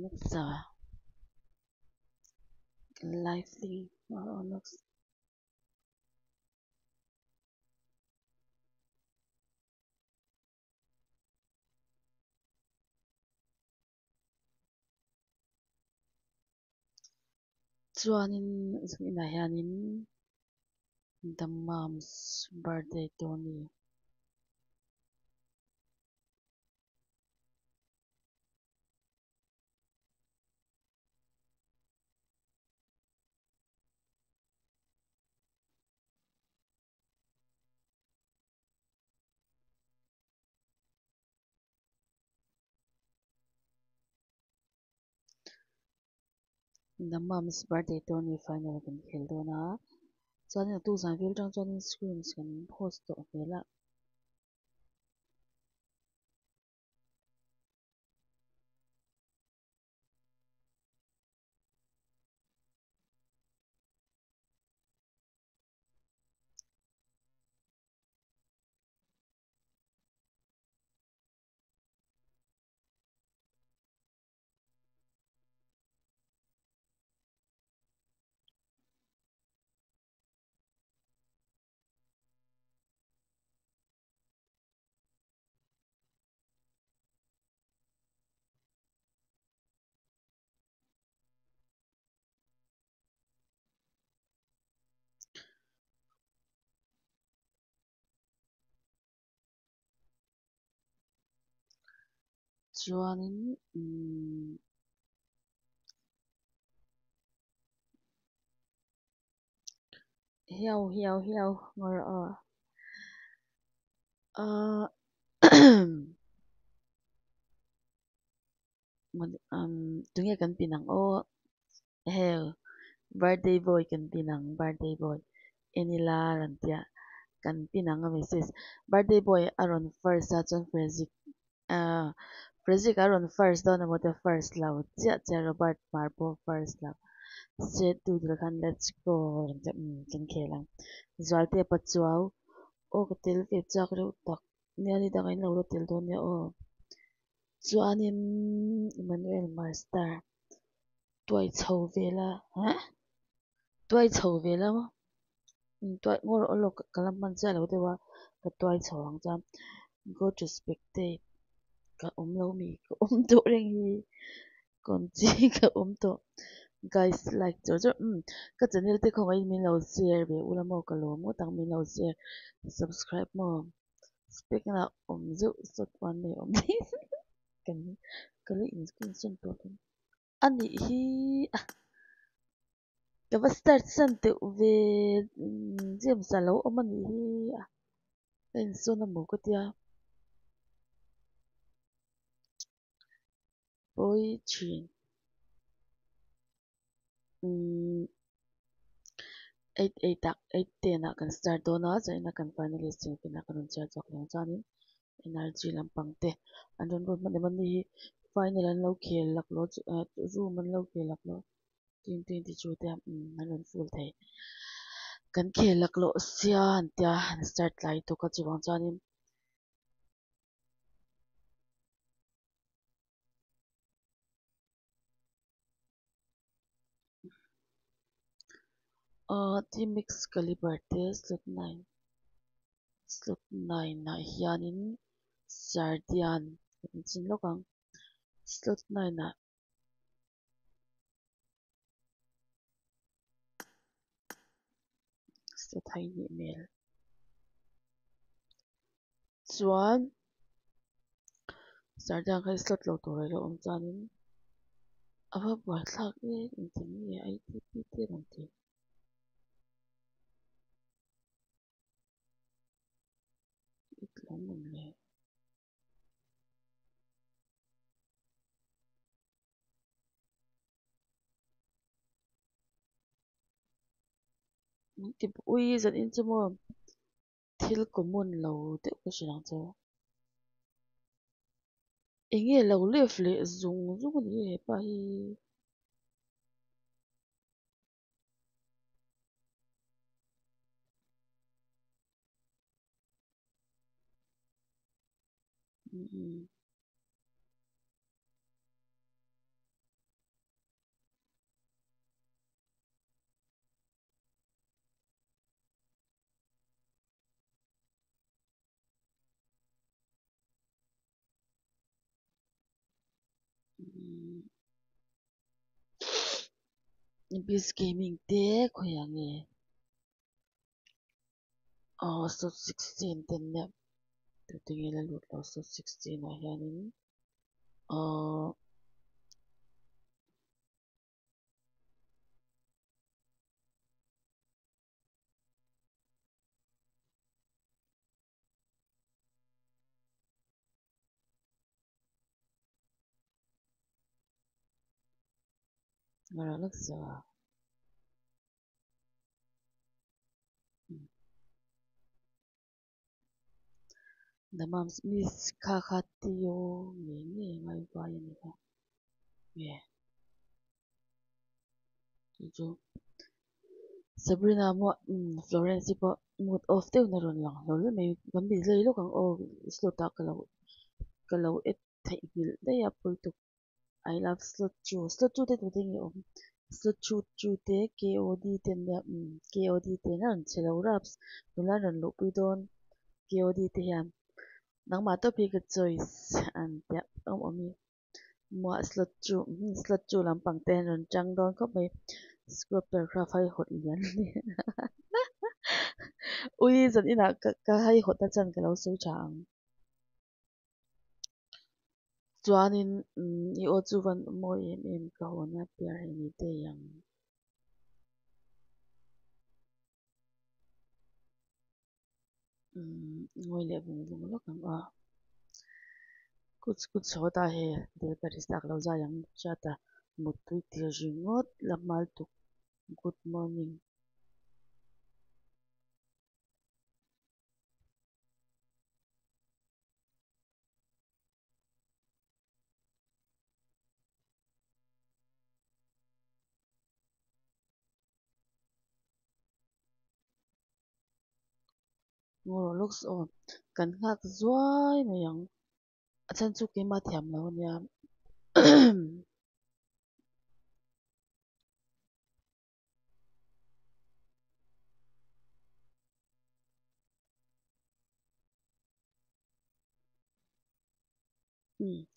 Nuksa lively or nuks chuanin zungina hianin the mom's birthday tawni na mom's birthday tourney final kan khel do na chuanin a tu zan vel tang chuanin screams kan host tawh hmel a. chuanin mm hiau hiau hiau ngor a uh, um tunge kan pinang o hell birthday boy kan pinang birthday boy. Enila rantia kan pinang a message birthday boy aron first a chon frezik uh frezik aron first daw na mo first love. Tia Tia robert marpo first love. Se tu dil khan let's go. Rantia um kan khelang zualte pa chuau o ka tel ve chak reuh tak niani dangin lo lo tel dawn nia o chuanin Emmanuel Master. Tuai chho vela ha tuai chho vela mo tuai ngor olo kalam man cha lo dewa ka tuai chho ang cha go to spectate ka om lo mi ka om to reng hi kon chi ka om to guys, like cho cho um ka channel te khong ai min lo share be ula mo ka lo mo tang min lo share subscribe mo speak na om zu sot wan ne om kan kali in screen sun to ani hi ka va start san te ve jem sa lo om ani hi kan so na mo ko tia. Boy chin um eight eight tak eight ten a kan start do na cha ina kan finalist ching pina kan cha chok long Energy NRG lampang te an ron ron man man hi final an lo khel lak lo room an lo khel lak lo 2022 te an ron full thei kan khel lak lo sia an tia an start lai to ka chiwang chanin uh, T-Mix Caliber te slot 9 slot 9 na hianin Sardian chin lokang slot 9 na slot hai ni mel chuan Sardian khai slot lo tur lo om chanin ava buai thlak e in tim nge ITP te ron ti pou mwen. Thì uy dẫn in chứ mà thì có môn lầu tự có chỉ làm cho ý nghĩa lầu liệt liệt dùng dùng cái gì hết bao nhiêu gaming te khoyang e. Oh, so 16 ten ne. Tu tingin la lut lo so 16 a hianin. Oh, ngara lak sa. Damam mis kakatiyo nge nge ngai vaya ni ka. Yeah. Tuju. Sabrina mo mm, Florence po mood off te na ron lang. Lo le may gambi le lo kang oh slow ta kalaw kalaw et thai bil da ya pul tu I love slot chu slot chu te tu ting om slot chu chu te KOD ten da mm KOD te na ron chelo raps nula ron lo pui don KOD te yan nang ma to pi ka choice an te om omi mua slot chu slot chu lam pang ten ron chang don ko mai scrub kha phai hot yan ni ui zan ina ka ka hai hot ta chan ka lo su chang chuanin i o chu van mo em em ka hona piar he ni te yang Öyle buldum ama kot, kot seveda je Delgarista Glavzarja Mukčata Mututja Život, Lamal Tuk, Good Morning ngoro looks on kan ngak zuai me yang achan chu ke ma thiam lo nia hmm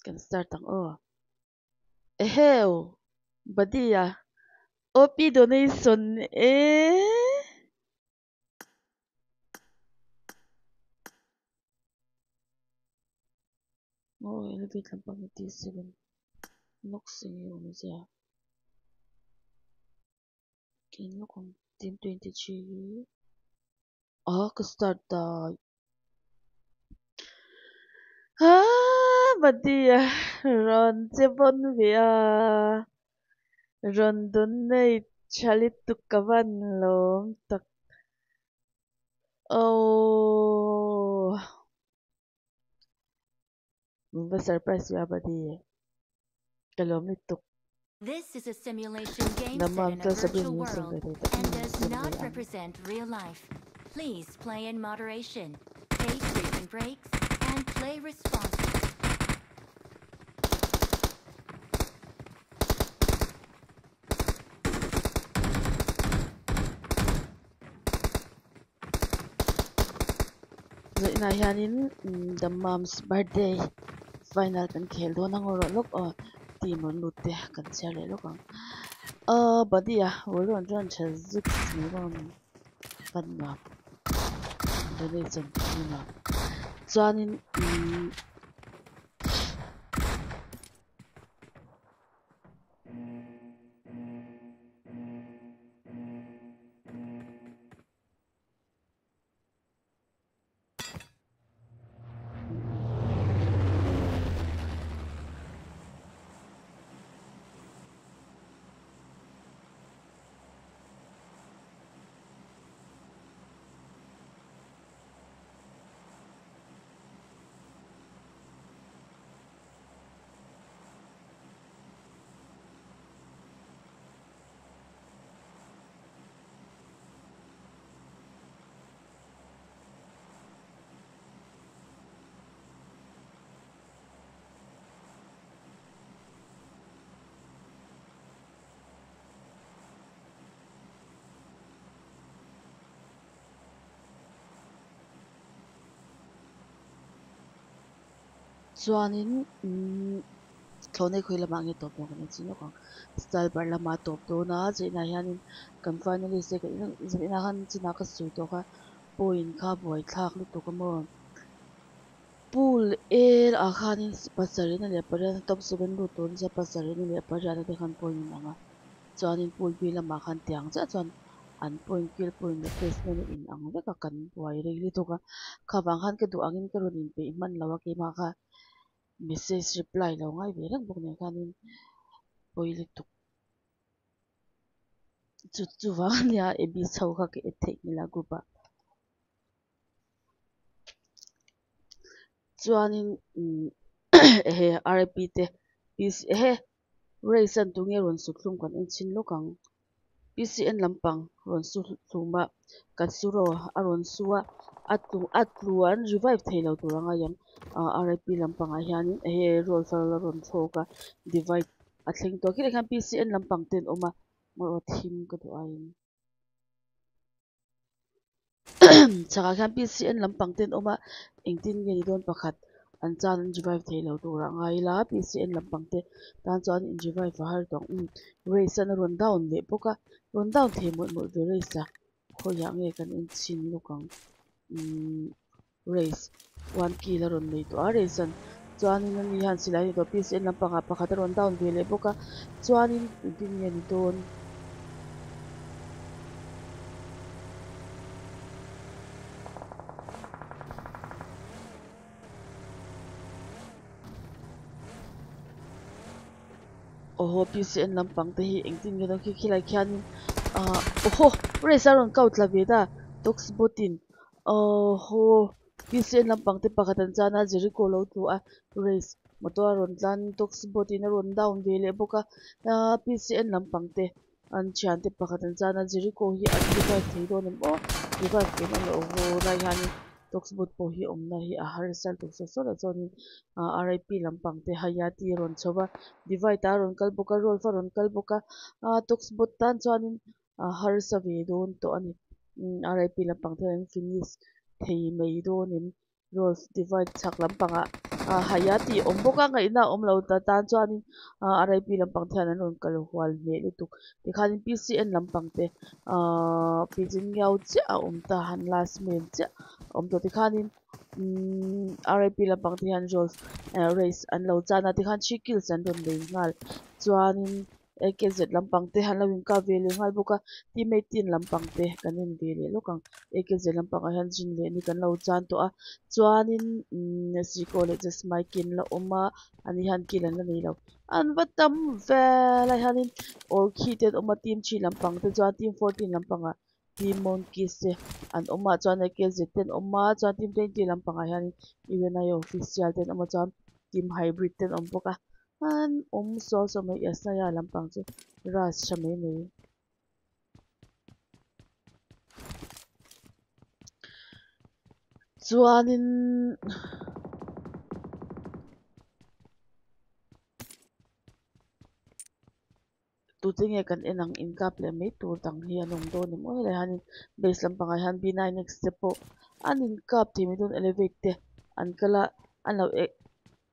kan start tang o eheu badia opi donation eh Oh, elevate lang pang 87. Noxing yun siya. Kino kung team 23. Ah, ka-start tayo. Ah, badia. Ron sebon via. Ron donate. Chalit tukaban long tak. Oh. Surprise ya badia. Kalom nituk. This is a simulation game set in a virtual world and Hmm, does not represent real life. Please play in moderation, take frequent breaks, and play responsibly. So ina hianin mm, the mom's birthday final kan khel do nang ro lok o team on lutte kan chale lok ang a badia wo ron ron che zuk ni ron kan na donation ni na chuanin mm, chuanin thlawhna khawih lamah nge tawp hmel kan chin lawk ang style bar lamah tawp tawna cheina hianin kan finalist te kan zat ina khan china ka sawi tawk a point kha buai thlak lutuk emaw pool el ah khanin pasarih na leh parian top seven lut tur nisa pasarih na leh parian te khan point in ang a chuanin pool b lamah khan tiang chiah chuan an point kil point replacement in ang veka kan buai reili tuk a khavang khan ke duh angin ka rawn in peih hman lo a keimah kha message reply lo ngai ve rak bawk nia khanin pawile tuk chu chuwang ania ebi chho kha ke ethei ngila group chuanin he rp te he race tu nge ron su thlum kan en chin lokang pcn lampang ron su thluma kan su ro a ron suwa atu atluan revive theilo turanga yang uh, rip lampang a hianin he roll fal ron thoka divide a thleng to kile khan pcn lampang ten, oma mo thim ka do ain chaka khan pcn lampang ten, oma engtin ge ni don pakhat an chan an revive theilo turanga ila pcn lampang te tan chuan in revive har tong um race an run down le poka run down the mo mo ve race a kho ya nge kan in chin lukang um race. One kilo run nei to a race an chuanin an ni han silai to pcn lampang a pakhat run down ve le poka chuanin tin nge ni don oho pcn lampang te hi engtin nge dong khi khilai khianin oho, race aron kaut la ve da tox botin 어 kise lam pangte pakatan chana jiri ko lo tu a race motor ron tlan tox body na ron down vele boka pcn lam pangte an chan te pakatan chana jiri ko hi an ki ka thei don mo ki ka ke na lo ho ra yan tox bot po hi om na hi a har sal tox so la chon rip lam pangte hayati ron chowa divide ta ron kal boka rol fa ron kal boka tox bot tan chanin har sa ve don to ani RIP lampang te finish thei mei do nin roll divide chak lampanga hayati om boka ngai na om lo ta tan chuanin RIP lampang te an ron kal hwal ne le tuk tikhanin PCN lampang te pijin yau che a om ta han last mail che om to tikhanin RIP lampang te han rolls race an lo chana chỉ kill kills an ron nei ngal chuanin AKZ lampang te han lawin ka vele ngal boka teammate tin lampang te kanin vele lokang AKZ lampang a han jin le ni kan lo chan to a chuanin si colleges mai kin la oma ani han kilan la nei lo an vatam vela hanin or khitet oma team chi lampang te chuan team 14 lampang a team monkeys te an oma chuan AKZ ten oma chuan team 20 lampang a hianin UNI official ten oma chuan team hybrid ten om boka an om so so mai yasna ya lampang chu ras chamei mai chuanin tu tinge kan enang in kap le mai tur tang hi anong do ni moi le hanin base lampang ai han b9 next step po an in kap ti mi don elevate te an kala an lo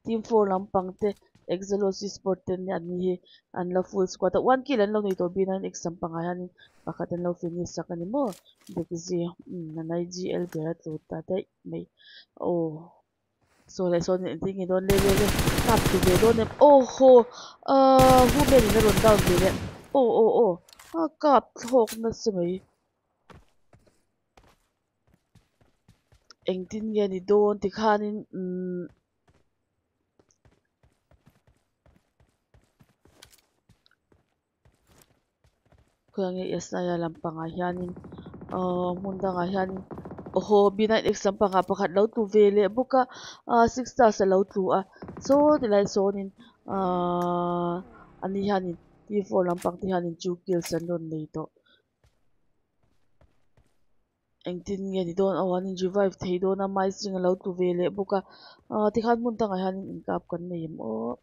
team 4 lampang te exelosis sport ten ni an an la full squad. One kill an lo nei to b9 x lampang a pakhat an lo finish sak ani mo. Bekzi hmm, na gl berat lo ta dai mai oh so le, so ni tingi don le le le kap tu be don em oh ho uh ah, hu be ni na ron down be le. Oh oh oh ah, a kap thok na se mai eng tin nge ni don, ti khanin um hmm, kuyange yasna ya lampanga hianin uh mundanga hianin, oho b9 x lampanga pakhat lo tu vele, buka uh 6 stars lo tu a. So tilai sonin uh ani hianin t4 lampang ti hianin 2 kills an ron nei to. Engtin nge ni don awanin revive thei don a mai string lo tu vele, buka uh tikhan mundanga hianin inkap kan nei em. O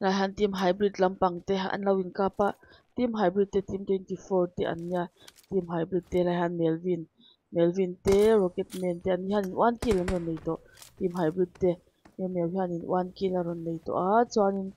lai han team hybrid lampang te an lo in kapa team hybrid te team 24 te an nya team hybrid te lai han melvin. Melvin te rocketman te an han 1 kill an nei to team hybrid te me me han in 1 kill an nei to a chuanin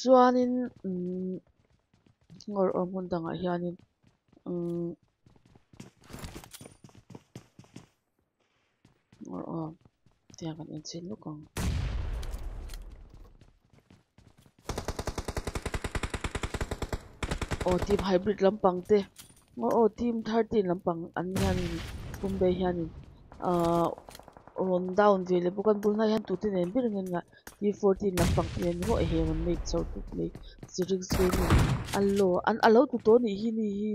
chuanin ngor om hun dangah hianin ngor om tiang kan in chin lukang o team hybrid lampang te ngor o team 13 lampang an hianin kumbe hianin run down về le bukan bulna yan tu tin en bir ngen nga t14 lampang tin ho e he man make so tu play series game allo an allo tu to ni hi ni hi.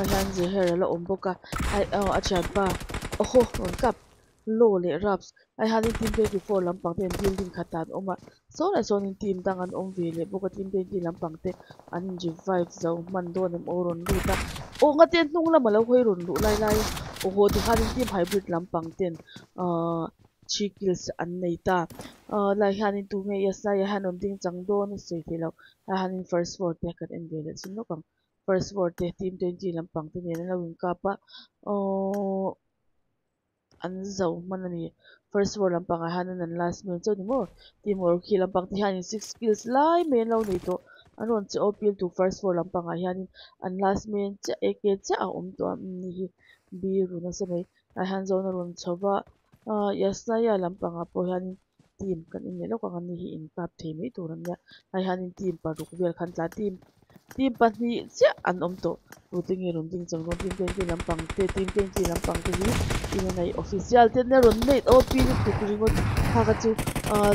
A han je her la om boka ai a chan pa oho on kap lo le raps. Ai han in team 24 lampang ten building khatan oma so na so in team dang an om ve le boka team 20 lampang te an revive zo man do nem oron lu ta. O nga ten nung la malo hoi run lu lai lai. O ho ti khan team hybrid lampang ten uh ờ, chi kills, an nei ta. Uh lai han in tu nge yes na ya han ding chang do ni sei ti lo lai han in first word te kan en ve le sin no kam first word te team 20 lampang te ne na win ka pa uh an zo man ni first four lampang a han an last man so ni mo team or ki lampang ti han six kills lai men lo nei to anon che opil to first four lampang a hian an last man che ek che a um to ni bi ru na se mai a han zo na ron chowa a làm ya lampanga po hian team kan in lo còn ni hi in kap the mai tur an ya ai han team pa ru vel khan tla team team pa ni che an om to ru ting rum ting chang ron team ten lampang te team ten ti lampang te hi in này official ten na ron nei o pi ni tu ri ngot chu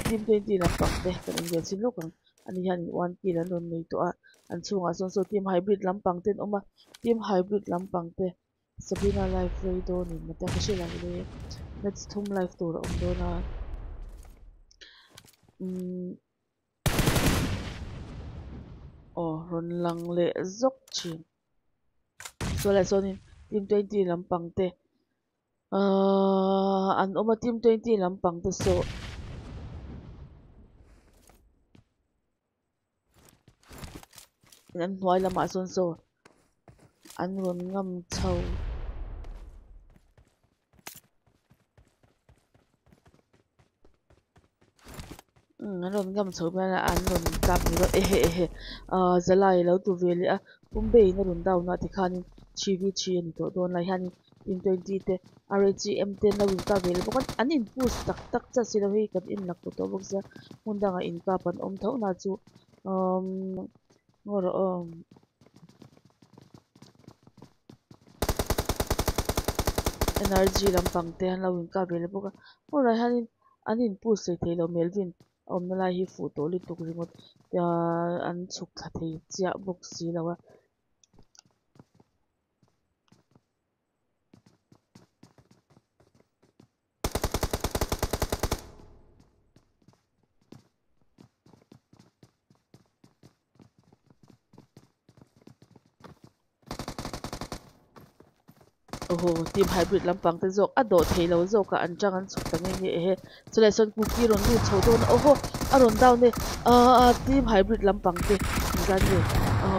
team ten ti lampang te kan in sin lo kan ani hian one kill an ron nei to a an chunga son so team hybrid lampang ten oma team hybrid lampang te Sabina live radio ni mata kasi lang le let's thum live to ra om do na um oh ron lang le zok chi so la so ni team 20 lampang te uh, an oma team 20 lampang te so an hnuai lamah sawn so an rawn ngam chho an rawn ngam chho hian an rawn kap ni lo ehe ehe zalai lo tu ve le a pumbe in a rawn dau na ti khanin thi vi thi ani to dawn lai hianin in 20 te RAGM te lo in ka ve le bawk an in push tak tak cha si lo hi kan in lak to to bawk sa mun danga in ka pan om tho na chu um ngor um energy lampang te han lo in ka ve le bawk a ora hanin an in push melvin thei lo melvin om na lai hi fu to li tuk ringot an chuk tha thei chia bawk si lo a oho team hybrid lampang te zok ado theilo zok ka anchang an chuk tangi nge he chule son kuki ron lu chodon oho ron down ne a team hybrid lampang te gan ne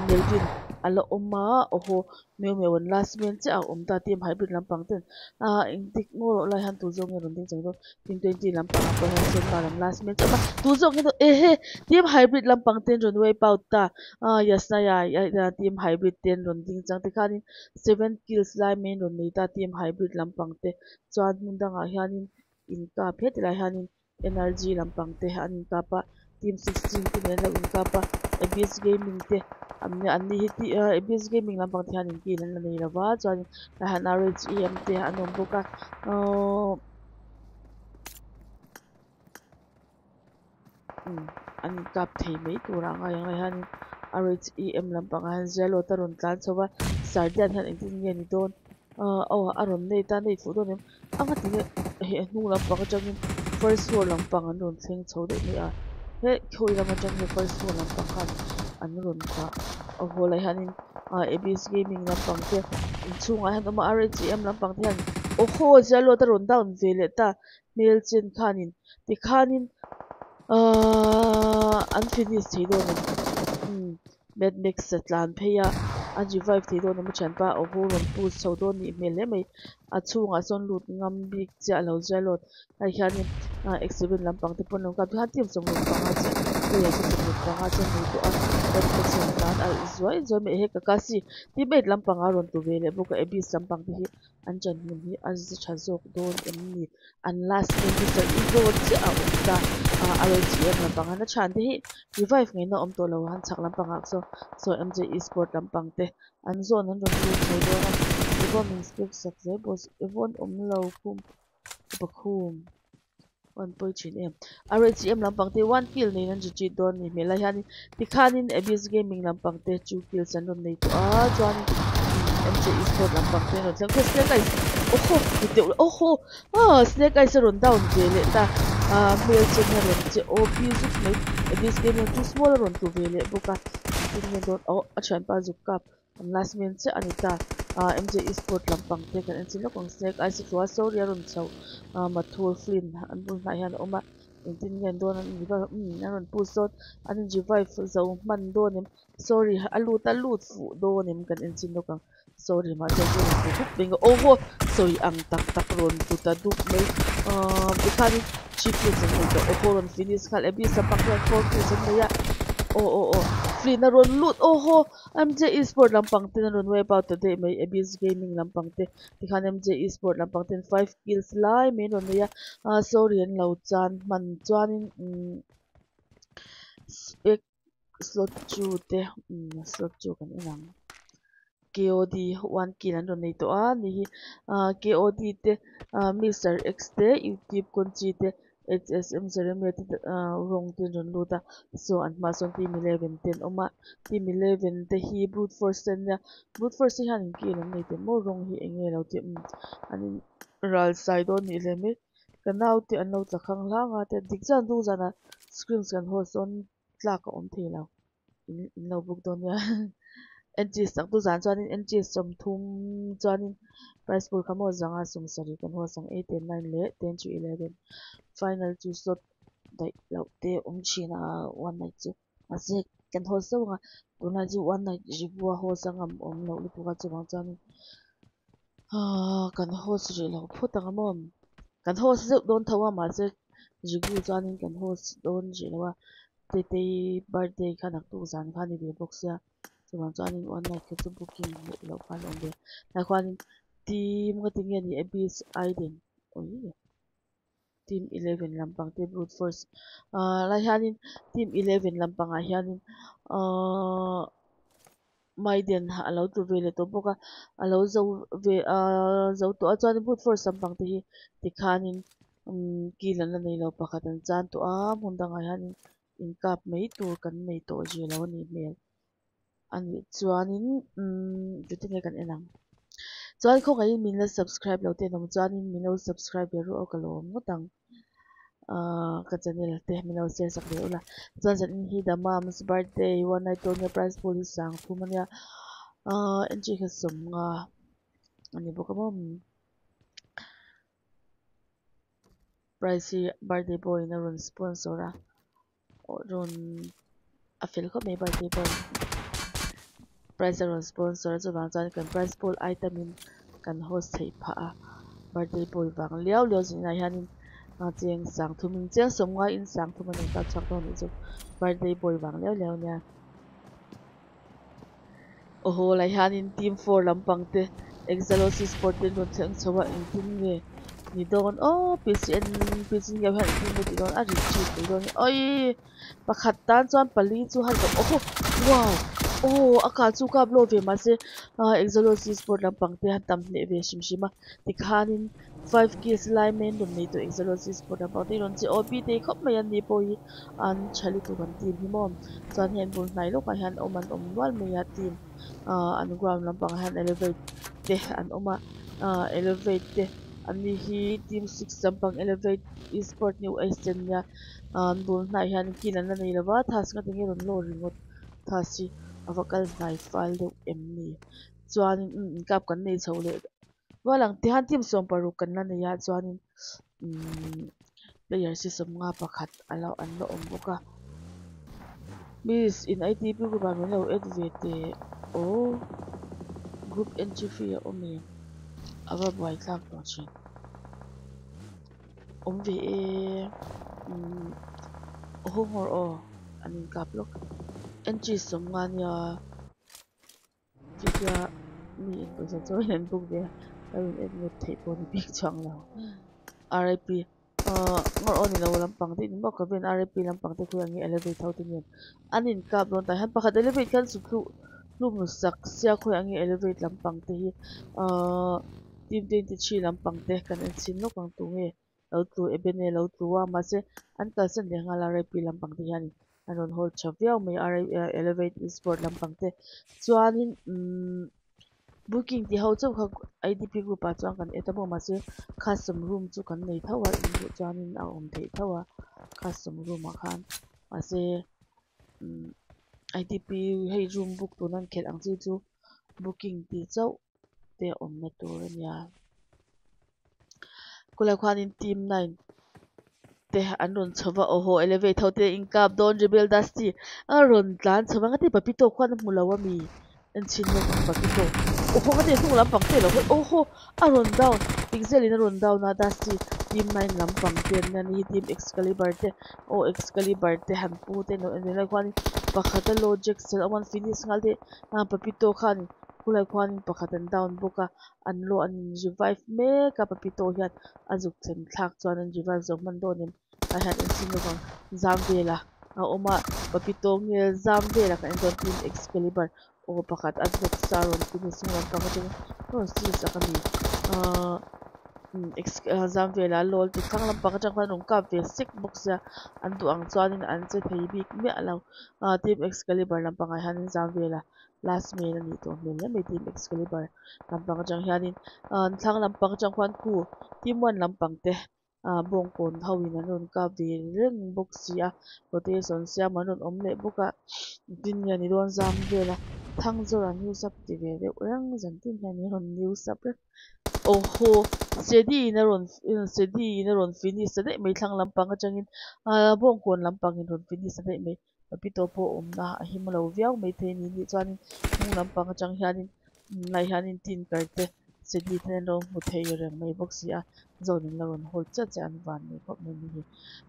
melvin alo oma oho meu meu vẫn last man che a om ta team hybrid lampang ten à, a ing tik ngo lai han tu zong ron ding chang team 20 lampang ko han sen ma lam last man che ma tu zong ne e he team hybrid lampang ten ron way out ta. A yes na ya ya team hybrid ten ron ding chang te khanin 7 kills lai men ron nei ta team hybrid lampang te chuan mun dang a hianin, in ka phet lai hianin. Energy lampang te anh ka pa team 16 ti nen lo in kapa abs gaming te amne anni hi ti ờ, abs gaming lampang ti hanin ki lan nei lawa chuan la han rhem te anom boka an ờ, ừ, kap thei mai tura nga yang lai han RHEM lampang han zelo tarun tlan chowa sardian han engtin nge ni don ờ, aw aron nei ta nei fu don anga tinge he nu lampang changin first floor lampang an ron thleng chho de ni a à? He khoi lama changin first floor lampang khan an ron kha aw ho lai hanin ABS gaming lampang te chunga han ma RHEM lampang te han oho zelo tarun down vele ta mail chen khanin ti khanin unfinished thei dawn um med mix tlan pheia an anjivai thei dawn emaw ṭhianpa a hur rawn pu chho dawn nih hmel em mai a chhungah sawn lut ngam bik chiah lo zual lawn hei hianin ahh accident lampang te pawh an lo kal phei han tih a michawng panga chuan hei a michawng panga chuan meitu a-- protection tlan a zuai zuai mai he kakasi teammate lampang a ron tu ve le bawk a abis lampang te hi an chan hmun hi a tha zawk dawn em ni an last minute i dawn che a ROGM lampang revive ngai na awm tawh lo han chhak lampang ak so MJ Esport lampang te an zone an ron dawn a evon min sak bos lo khum pakhum 1.3 em RHM lampang te 1 kill nei nan chi don ni. Mela hian tikhanin abis gaming lampang te 2 kills an ron nei to a chuan MJ Esport lampang te no tlang snake eyes? Oho te oho. Ah snake eyes ron down je le ta. Mail chen na ron che o zu mai abis gaming too small ron tu vele boka tin ne don o a chan pa zu kap last min che anita uh, MJ Esport lampang te kan en sino kong snake ai tu a sorry ron chau ma thur flin an bun na hian oma in tin ngen don an riba um an ron pu sot an revive zo man don em. Sorry ta alut fu don em. Kan en sino kong sorry ma cha ju ku thuk bing ho soi ang tak tak ron tu ta duk mai uh bikhani chief is in the opponent finish khal ebi sa paklan for tu san ya o o o free na ron lut oho mj esport lampang tin ron way about today may abis gaming lampang te tikhan mj esport lampang tin 5 kills lai me ron ya sorry an lo chan man chuanin slot chu te slot chu kan inang KOD 1 kilan ron nei to a ni hi KOD te Mr X te YouTube kon chi te HSM Jeremy te uh, rong tin ron luta so an ma son team 11 ten oma team 11 te hi brute force ten ya brute force han ki lam nei te mo rong hi enge lo te an ral side on ni le me kanau te an lo chakhang la nga te dikjan du jana uh, screens kan ho son tlak om the lo in lo buk don ya? NG sak tu zan chuanin NG som thum chuanin price pool khamo zanga sum sari kan ho sang 8 10 9 le 10 to 11 final chu slot dai lo te um china one night chu. Ase kan ho so nga tuna chu one night jibua ho sangam om lo lu puka chu bang chuanin. Ah kan ho sri lo phutang mom kan ho se don thawa ma se jigu chuanin kan ho don jinawa te te, birthday khanak tu zan khani be box ya chuan chuanin online kết thúc booking lo khan awm ve lai khoản team ka ti nge ni abis aiden oi team 11 lampang te brute force. À, lai hianin team 11 lampang ah hianin maiden alo tu vele to boka alo zo ve zo to chuan brute force lampang te hi tikhanin kilan la nei lo pakhat an chan to a mun dang ah hianin in kap mai tur kan nei to ji lo ni mel ani chuanin juti nge kan enang chuan kho ngai min la subscribe lo te nom chuanin min lo subscribe ru o ka lo ngotang ka channel te min lo share sak le ula chuan zan hi da mom's birthday one night only prize pool sang thumania en chi kha som nga ani bokamom prize birthday boy na run sponsor a run afil kho me birthday boy. Price ron sponsor chu wang chuan kan price pool item in kan host thei pha a birthday boy wang liao liao zin na hianin a cheng sang thumin cheng som nga in sang thum an ta chak don chu birthday boy wang liao liao nya oho lai hianin team 4 lampang te exalosis sport ten ron cheng chowa in tin nge ni don oh pcn pcn ga han ki mu ti don a ri chi don oi pakhat tan chuan pali chu han oh wow oh aka chu ka blo ve ma se exology sport lampang te han tam hle ve shim shima tikhanin 5 kills lai men dum nei to exology sport lampang te ron che op te khop mai an ni poi an chali tu ban team hi mom chuan hen bul nai lo ka han om an om wal me ya team. An ground lampang han elevate te an oma elevate te ani hi team 6 lampang elevate esport new asian ya an bul nai han kin an nei lawa thas ka tingi ron lo ringot thasi avakal nai file deuh em ni chuanin kap kan nei chho le walang ti han team som paru kan na nei ya chuanin player si som nga pakhat alo an lo om boka miss in ITP ko ba lo edvete o group entry fee omi ava boy tlak to chin om ve e o hor o anh kaplok sống som nga nia kika mi in ko sa cho hen buk ve ayun et thể thei po ni nào. RIP lo RIP ngor on lo lampang ti ni mo ka ben RIP lampang te anh ấy elevate thau tin anin kap don ta han pakhat elevate kan su khu lu sạc sak sia anh ấy elevate lampang te hi team 23 lampang te kan anh sin no kang tu nge lo tu ebene lo tu wa ma se an ka sen de ngala RIP an te yani anon hol chaviao mai elevate esport lampang te chuanin booking ti ho chu khak idp group a chuan kan etamo ma chu custom room chu kan nei thawa in bu chuanin a om thei thawa custom room a khan. Ase idp hei room book tu nan khel ang chi chu booking ti chau te om na tur ania kula khanin team 9 te an ron chawa oho elevate thote inkap don rebel dusty a ron tlan chawa ngati papito khwan mulawa mi en chin no papito. Oho ngati thung lam pang te lo oho a ron down pixel in ron down na dusty team 9 lam te na ni team excalibur te o excalibur te han pu te no en la khwani pakhata logic sel awan finish ngal te na papito khan kulai khwanin pakhatan down boka an lo an revive me ka papito hian azuk chen thak chuan an revive zo man do nem a hian in sin bang zam vela a oma papito nge zam vela ka en team excalibur. O pakhat azuk saron finish ngal ka ma no si sakami zam vela lol ti thanglam pang chang khan ka ve sik box ya an tu ang chuanin an che thei bik me alo team excalibur lampang han exam ve la last me na ni to men le me team excalibur lampang chang hianin thlang lampang chang khan ku team one lampang te bong kon hawin an ron ka ve reng box ya rotation sia an ron om um, le boka tin ya ni don zam ve la thang zor an hu sap ti ve de rang zan tin ya ni ron new sap oho. Sedi na ron sedi na ron finish sa dai mai thlang lampang changin. Bong kon lampang in ron finish sa dai mai pito po om na himlo viau mai the ni ni chuan lampang chang hianin nai hianin tin karte sedi ten ro mu thei reng mai box ya zon in ron hol cha cha an van ni khop mai ni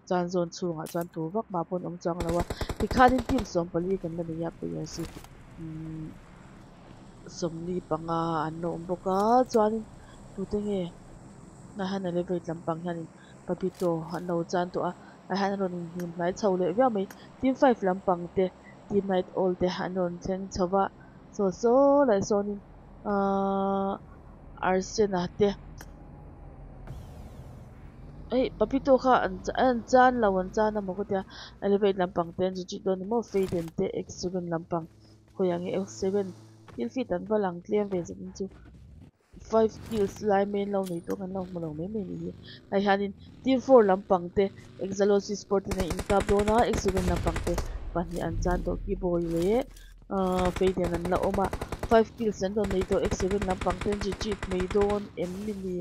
chuan zon chunga chuan tu vak ma pon om chang lawa ti khanin tim som pali kan na ya pe ya si. Som ni panga an om boka chuanin tu te nge na han le elevate lampang hianin papito han no chan to a ai han ron him lai chho le ve mai team 5 lampang te team night all te han ron theng chawa so so lai so ni a arsena te ai papito kha an an chan lawan chan na mo ko tia elevate lampang ten ji don mo fe den te x7 lampang khoyang x7 il fit an balang clear ve zin chu five kills lai men lo nei to kan lo mo lo me me ni ai hanin team 4 lampang te exalosi sport ne in kap do na x7 lampang te. Pani an chan to ki boy le ah, uh fade an la oma five kills an do nei to exuben lampang ten ji chit mei don em mi ni.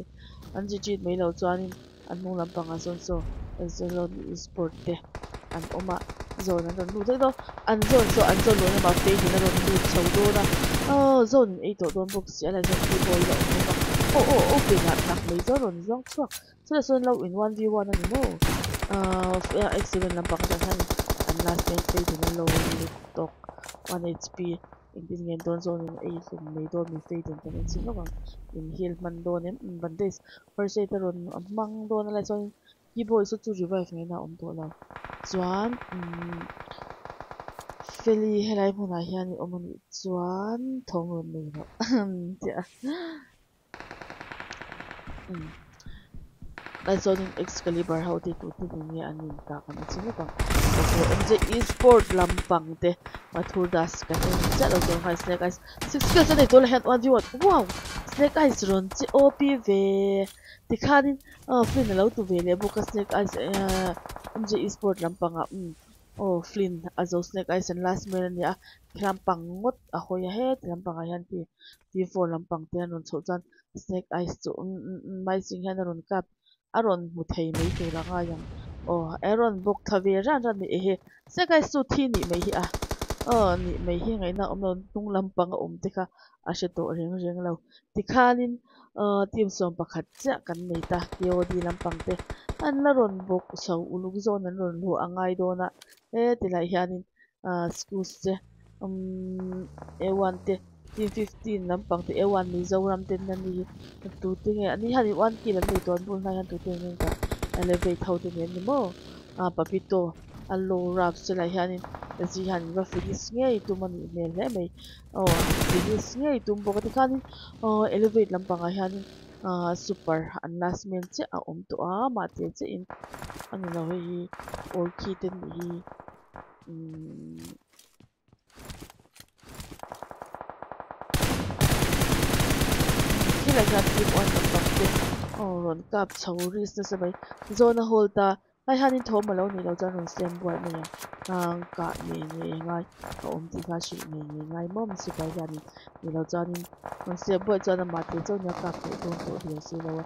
An ji chit mei lo chuanin an mong lampang a zon so exalosi sport te an oma nó an lu thế đó an zone so an zone lo ma fade na ron lu chau do na oh zone ei to don box ya la zone ki boy lo oh oh oh pin at nak mai zone ron zong chuak so la son lo in 1v1 ani no uh excellent lampang jan han an last game fade na lo lu tok 1 hp engtin ngen don zone in ei mấy mei don mi fei den kan nó lawang in heal man don em ban days first aid ron mang don la chuan boy so chu revive ngai na om to la chuan feli helai hmunah hian i awm ani chuan thawng ron nei no. Tia lai zonin excalibur ho ti tu tu ni anin ta kan chi ni bang so mj esport lampang te ni snake eyes ti khanin ah, uh fin lo tu ve le bu ka snake eyes eh, mj esport lampanga ah, um mm. oh flynn, azo snake eyes and last minute ni a lampang ngot a hoya he lampanga hian ti ti for lampang te non chho chan snake eyes chu mai mm, mm, sing hian ron kap, aron mu thei mai tu la nga yang. Oh aron bok thave ran ran ni he se kai su thi ni mai hi a oh ni mai hi ngai na om no tung lampang om te kha a she to reng reng lo. Ti khanin uh tim som pakhat cha kan nei ta keo di lampang te an la ron bok so uluk zon an ron lu angai do na e ti lai hianin uh schools che um e wan te tin fifteen lampang te ewan mi zoram ten na ni tu te nge ani hani wan ki lan ni ton bul na yan tu te nge ka elevate thau te ni mo a papito allo rap se la hianin zi han va finish nge tu mani mel he mai o finish nge tu bo ka tikhanin o elevate lampang a hianin a super an last men che a om to a ma te che in ani na hi or ki ten hi like keep on the topic oh ron kap chho ris na sabai zona holta ai hanin thom malo ni lo chan ron sem boy me ang ka ni ni ngai ko om ti kha shi ni ni ngai mom si bai ya ni ni lo chan ron sem boy chan ma te chon ya ka ko don ko dia si lo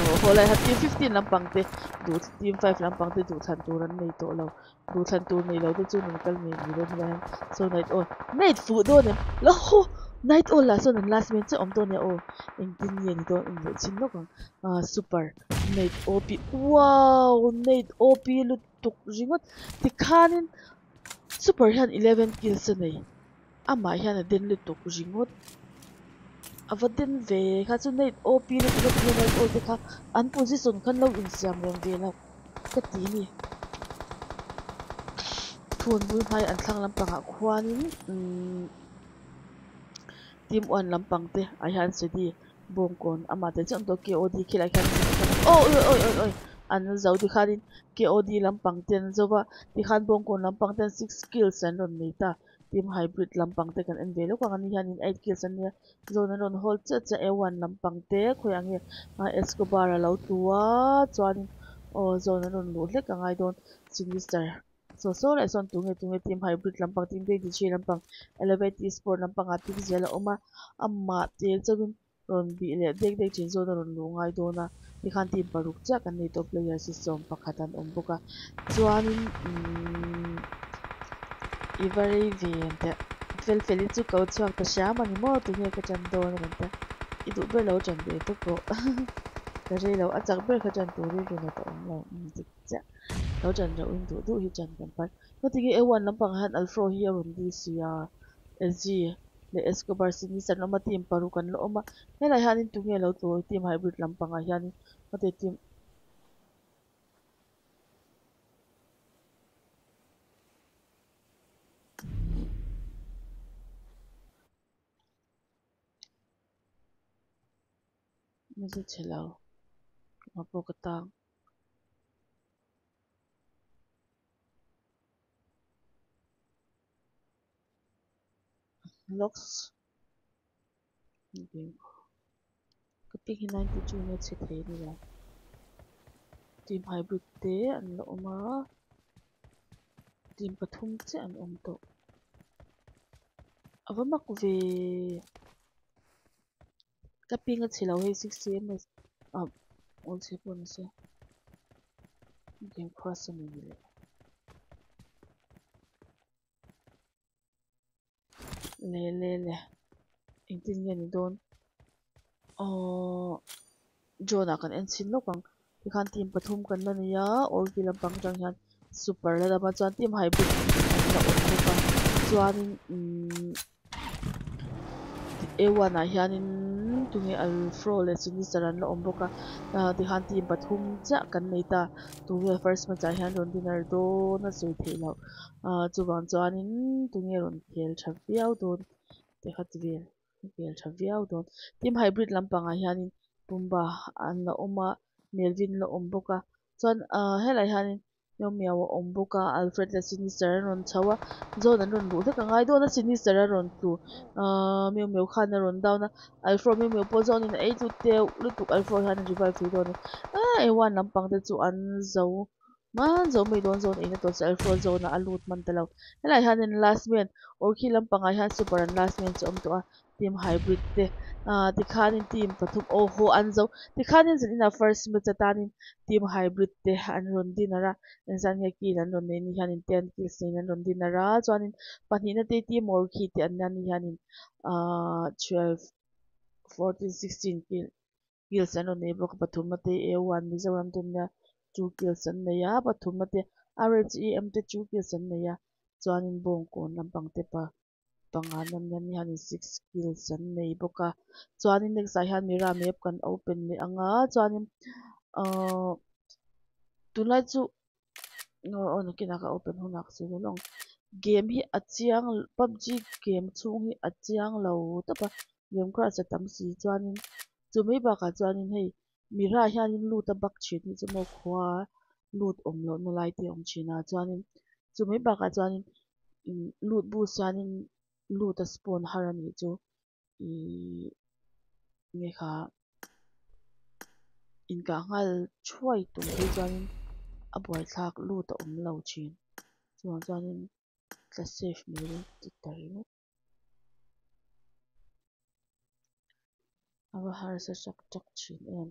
oh holai ha team 15 lampang te du team 5 lampang te du than tu ran nei to lo du than tu nei lo te chu nun kal ni ni lo ni so night oh night fu do ne lo night all la so last minute om to ne o eng tin ye ni to eng le chin no kang uh, super night op wow, night op lu tuk ringot ti khanin super han 11 kills nei ama hian den lu tuk ringot avaden ve kha chu night op lu tuk lu night all te kha. An position khan lo in siam reng ve la ka ti ni thun vui mai an thlang lam panga khwanin team one lampang te a hian sidi bongkon ama te chon to ke odi khila khan oh oi oi oi oi. An zo zau ti khanin KOD lampang ten zowa ti khan bongkon lampang ten 6 kills an ron nei ta. Team hybrid lampang te kan en velo ka ngani hianin 8 kills an ne zone ron hol cha cha A1 lampang te khoyang he a Escobar a lo tuwa chuan o oh, zone ron lu hlek ka ngai don sinister so so, lai son tunge tunge team hybrid lampang team twenty three lampang. Elevate esport lampang a tik zela oma amma tel chawin ron bi le, dek dek chin zona ron lu ngai dona ti khan team paruk cha kan nei to player system pakhatan om boka. Chuanin mm, ivari vente fel feli chu ko chuak ta sha mani mo, tu nge ka chan don ron ta i du be lo chan be to ko. Ka rei lo, a chak ber kha chan tu ri ri na to om lo mm, tik cha lo chan ra un tu tu hi chan kan pan no tigi e wan lampang han alfro hi ron di sia sg le escobar sini san loma team paru kan lo oma hela tu tunge lo tu team hybrid lampang a hianin mate team Mese chelau. Mapo katang. locks game kaping hinan ti chu na che thei ni la team hybrid te an lo ma team pathum che an om to? Avamak ve kaping a chilo he 6 ms um all che pon se game cross ni le le le le intin nge ni don o jona anh en sin ờ, bằng ti khan team pathum cần lên ya ôi, vì làm bằng jang han super la da ba là team hybrid an la on ko ka chuan A1 ah hianin al fro le sinister an la awm bawk a tikhan team pathum cha kan nei ta. Tunge first match ah hian rawn dinner dawn a sawi theihloh chuvang chuanin tunge ron khel tha viau dawn tikha ti vel khel tha viau don. Team hybrid lampang lampangah hianin pumba an la awm melvin la awm bawk a chuan ah, helaiah hianin miao miao a awm bawk a alfred le sinister an rawn chho a zone an rawn luh hlek a ngai dawn a sinister a rawn tlu miao miao khan a rawn down a alfro miao miao pawh zawnin ei tlu teuh lutuk alfro hianin revive thui dawn a a1 lampang te chu an zo man zo mai dawn zone eina tawh chu alfro zone a lut man te lo helaiah hianin last man. Orchi lampangah hian super an last man chu awm tawh a team hybrid te tikhanin team pathum oh ho an zo tikhanin zin ina first match atanin team hybrid te an ron dinner a engzan nge kill an rawn nei ni hianin ten kills nei an rawn dinner a chuanin pahnihna te team orchi te an anh ni hianin 12 14 16 kill kills an rawn nei bawk pathum te a1 mizoram te nia 2 kills an nei a pathum te rhem te 2 kills an nei a chuanin bawngkawn lampang te pa panga nan nan hian six skills an nei bawk a chuanin next ah hian mira map kan open ni anga chuanin uh, tunlai chu oh na kina ka open hunak si long game hi a chiang PUBG game chung hi a chiang lo tapa game crash a tam si chuanin chu mai ba ka chuanin hei mira hianin lut a bak thin hi chu mo khwa lut om lo na lai ti om china chuanin chu mai ba ka chuanin lut bu hianin lut a spawn har ani chu i nge kha in ka ngal chuai tum hi chuanin a buai thlak lut a awm lo thin chuan chuanin tla safe mai ti tari mu ava har sa chak chak thin em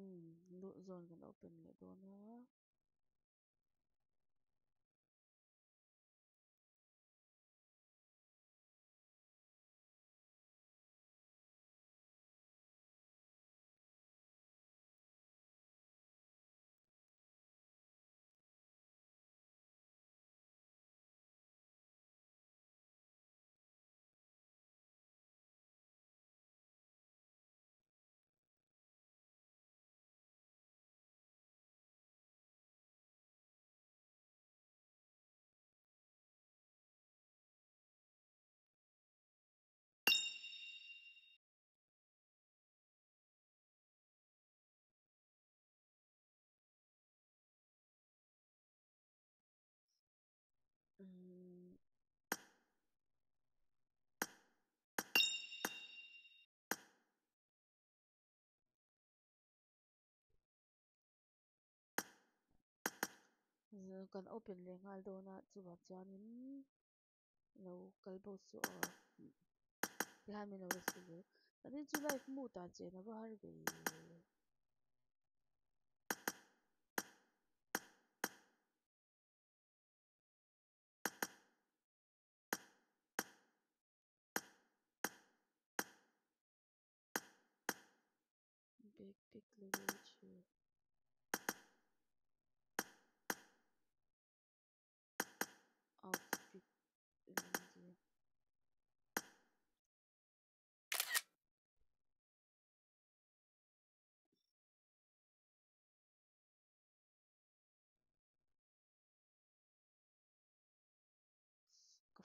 su su ki mm open le do nữa. Kan open le ngal do na chuwa chuanin lo kalbo su o ti han min lo su le tanin chu life mu ta che na ba har ge big big level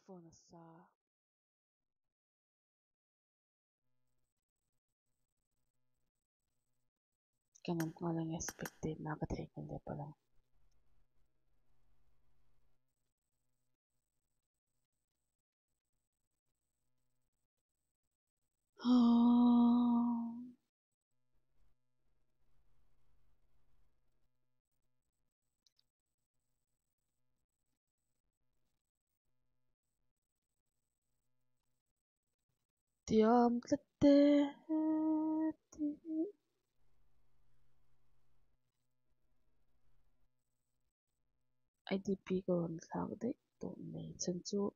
телефона са Ganun ko lang expected. Nakaka-3 hindi pa lang. Oh. Palang tiam tlate IDP ko an thak chân chú.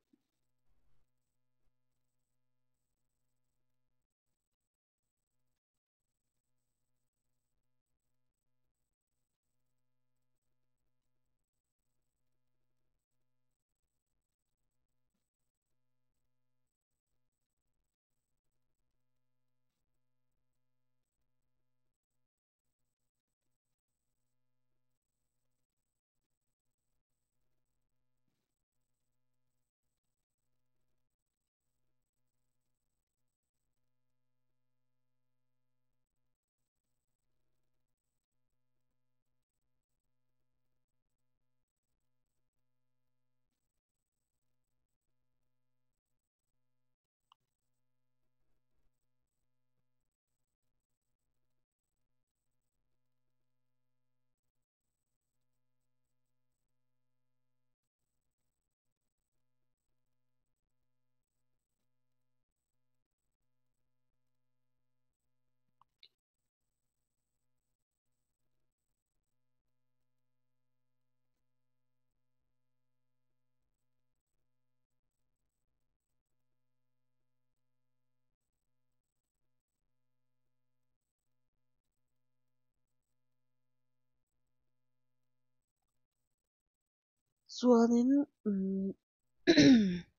Mai chuan chu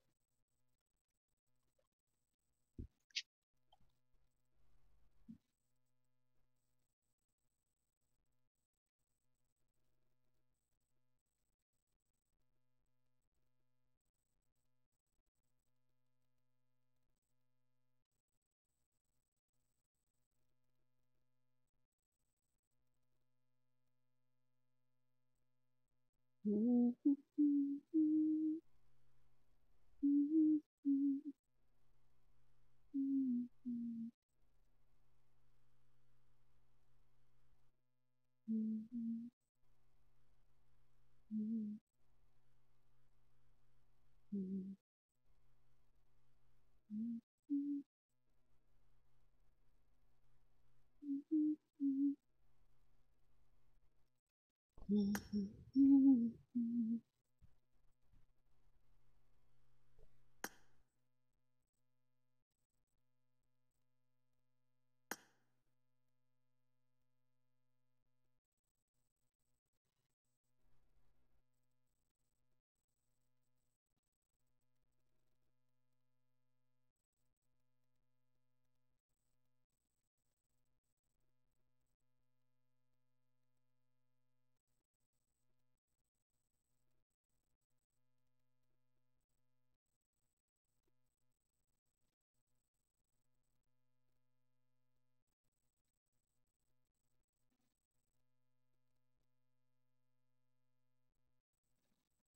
Mm-hmm. Mm-hmm.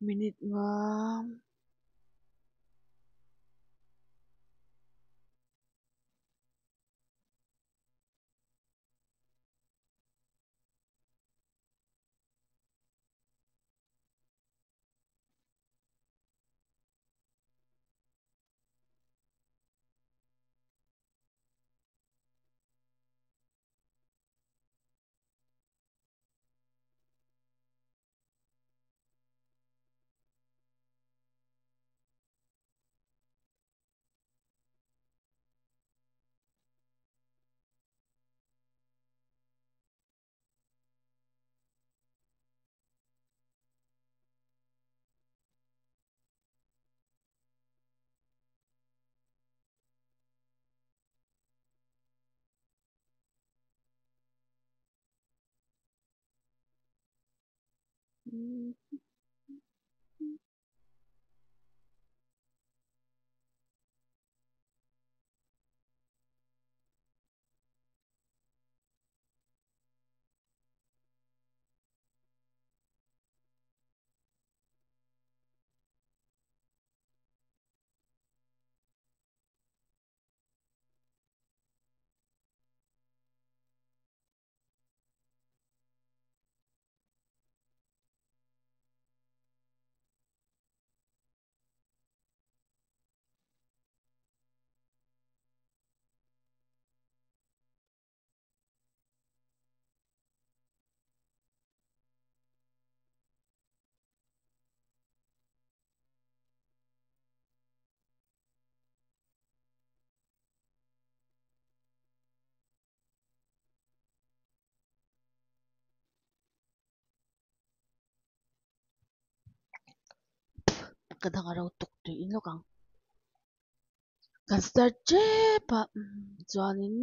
chuanin minute nga Mm. kadang araw tuktuin lo kang kan start che pa chuanin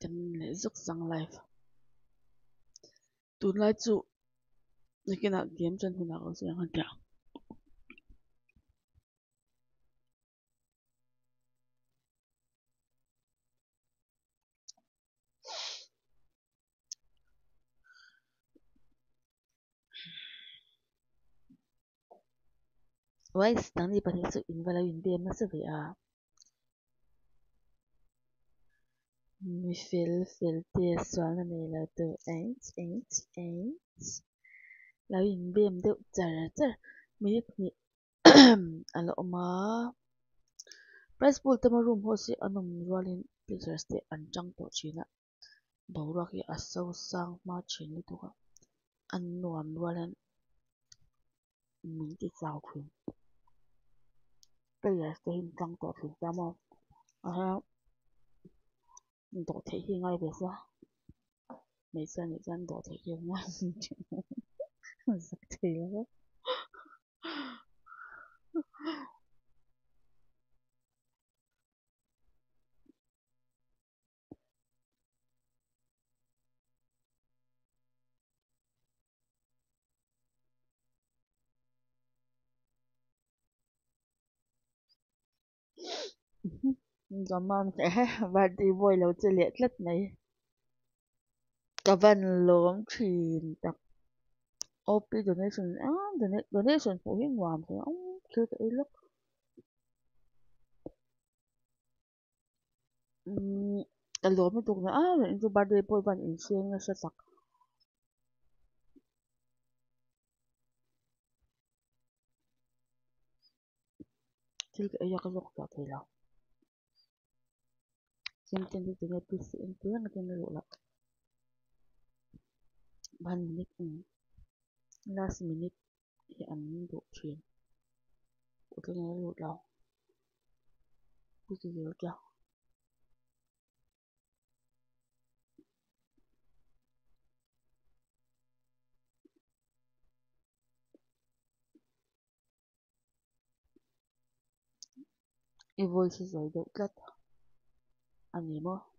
kan le zuk sang life tun lai chu nào game chan huna ko siang han tia mi fel fel te swal na me la to eight eight eight la in bem de char char mi ni ala oma price pool te ma room ho si anom rolin pictures te an chang to china bawra ki aso sang ma chin ni to ka an nuam rolan bây giờ chao khun players te hin chang to thun ta mo thể hiện ngay về sao mấy sao mấy sao tổ thể hiện ngay giật thì lắm. Cảm ơn sẽ và đi vui lâu chơi liệt rất này. Cả văn lớn truyền tập OP donation á donation donation phụ huynh thì ông chưa thấy lúc cái lỗ mới tục nữa á, rồi tôi bắt bôi văn in xuyên sẽ sặc chứ cái ấy cái lúc đó thì là em tiếng cái tiếng lộ là ban minute last minute, thì ăn độ truyền. Của cái này lộ đầu tôi gì đó chưa invoice rồi đâu cắt em ơi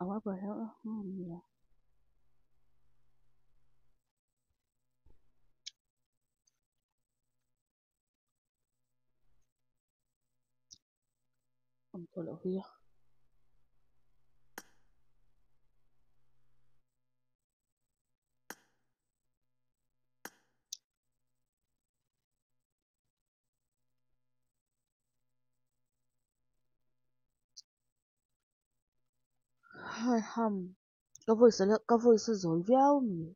awa ba yeah. ya Ang here hơi Hai ham. Ka voi sa có voi sa dối viao mi.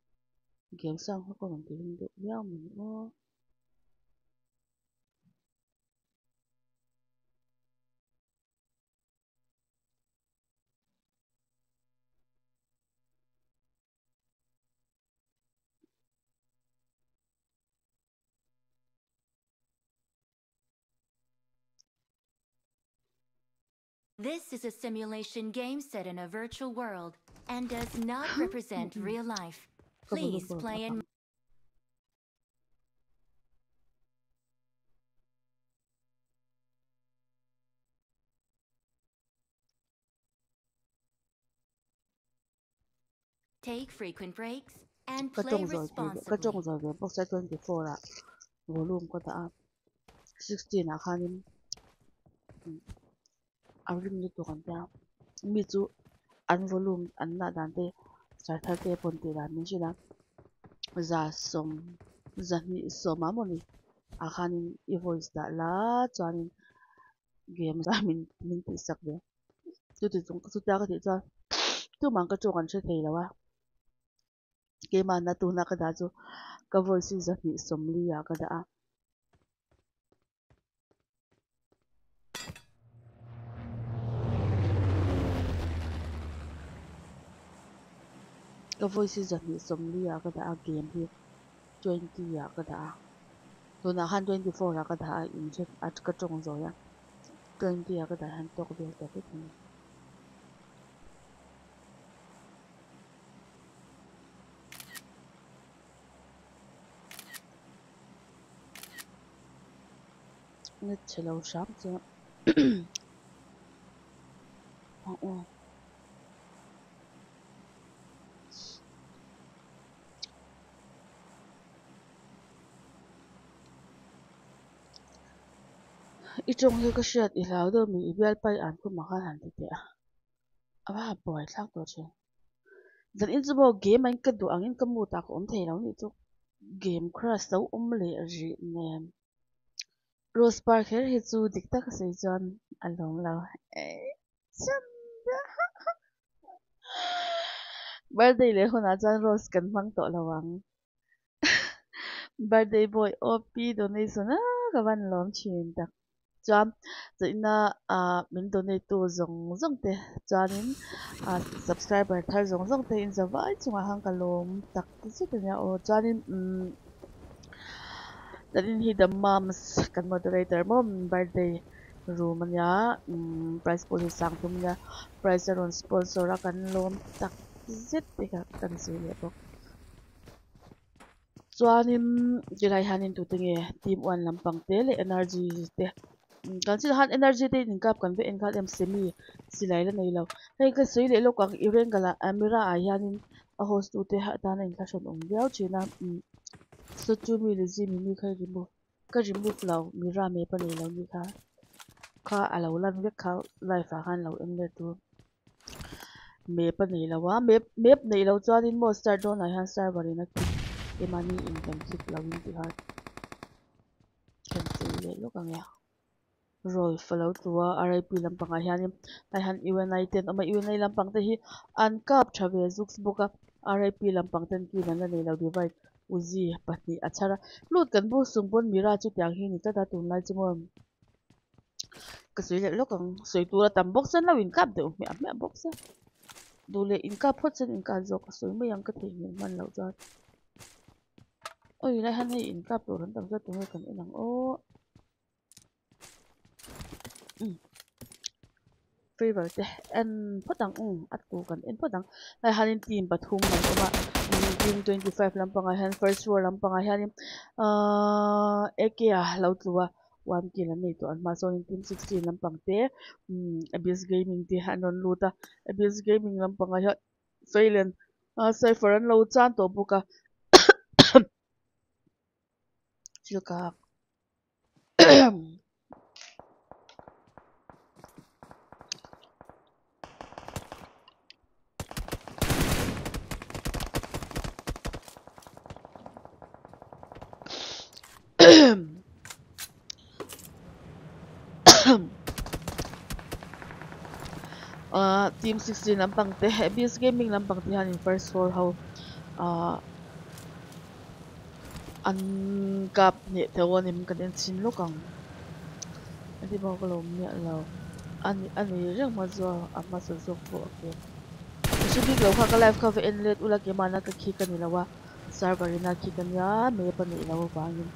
kiếm sang ko còn cái hình tượng viao mi nữa This is a simulation game set in a virtual world and does not represent real life. Please play in take frequent breaks and play chong rồi thì ka chong responsibly. box 24 la. Volume ko ta 16 a khanin. Arim ni to kan ta. Mi chu an volume an na dan te sa tha te pon te dan min shi la. Za som, za ni som a mo ni. A khanin i voice da la chuanin game za min min ti sak de. Tu ti chung tu ta ka ti cha. Tu mang ka chong an che thei la wa. ke ma na tu na ka da chu ka voice za ni som, li ya ka da a ka voice za ni som li ya ka da a game hi 20 ya ka da a tu na han 24 ya ka da a in che at ka chong zo ya 20 ya ka da han tok de ta ke ni net chelo sham chu ờ ờ i chung hi ka hriat i hlau deuh mi i bial pai an khu ma khan han ti te a awa boy thlak tur chen zan in chu bo game anh ka du angin ka mu ta ko om thei lo ni chu game crash so ông le ri nem rose park her hi chu dik tak sei chuan a lawm lo eh chan birthday le huna chuan rose kan hmang tawh lawang birthday boy op donation a ka van lawm thin tak chuan chaina ờ, a min donate tu zong zong te chuanin a ờ, subscriber thar zong zong te in zawai chunga hang ka lawm tak ti chu te nia o chuanin mm Darin hi the moms kan moderator mom birthday room ania um price của hi sang tum nia price ron sponsor a kan lawm tak zet te ka kan si le bawk chuanin tilai hanin tu te team one lampang te le energy te kan si han energy te in kap kan ve en khat em semi silai la nei lo hei ka sui le lo ka i reng kala amira a hianin a host tu te ha ta na in ka shon ong viau china so chu mi le ji mi mi khai remove ka remove lo mi ra me pa nei lo ni kha kha alo lan vek kha life a han lo em le tu. Me pa nei lo wa map này nei lo chuanin mo start don a han server ina ki emani in kan click lo in ti ha kan si le lo ka ya rồi follow tua RIP lampang a hianin ai han UNI ten ama UNI lampang te hi an kap thave zux boka RIP lampang ten ki nan la nei lo divide uzi pahni achara. Lut kan bu sungpon mira chu tiang hi ni tata tun lai chumo ka sui le lokang sui tura tam box san lawin kap de me me box sa du le in kap phot san in ka zo ka sui me yang ka thei ni man lo cha oi lai han hei in kap turan tam za tu kan inang o favor te en potang um at ku kan en potang lai hanin team pathum man oma team 25 lampanga han first row lampanga hianin uh ekia lo tluwa 1 kila nei to an ma so in team 16 lampang te um abis gaming te hanon luta abis gaming lampang a failen a cipher an lo chan to buka chilka team 16 lampang te abs Gaming lampang te hanin first floor how uh, an kap ni te wonim kan en chin lokang adi ba ko lo mi lo ani ani reng ma zo a ma so zo ko ke shi bi lo kha ka live cover en let ula ke mana ka khi kan ni lawa server ina khi kan ya me pa ni lawa ba ngin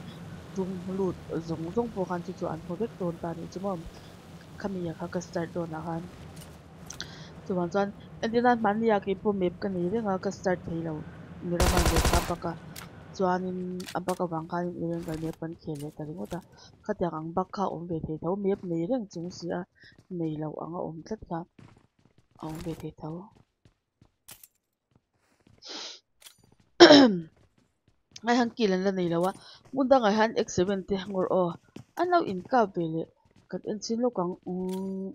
dung lut zong zong po khan chu chu an po bek ton ta ni chumom khami ya kha ka start do na han tiwan chuan đi tin an hman à cái bộ map ka ni renga ka start thôi là được người ta thei lo ni ra man anh paka chuanin a baka wang khan in reng kal map an khel ta ringo ta khatia ang bak kha om ve thei tho map nei chúng chung này là anh lo anga um, om tlat kha om um, ve thei tho ngay hang kilan la nei lawa munda ngay han x70 ngor o an lo in ka bele cái anh xin lo kang um,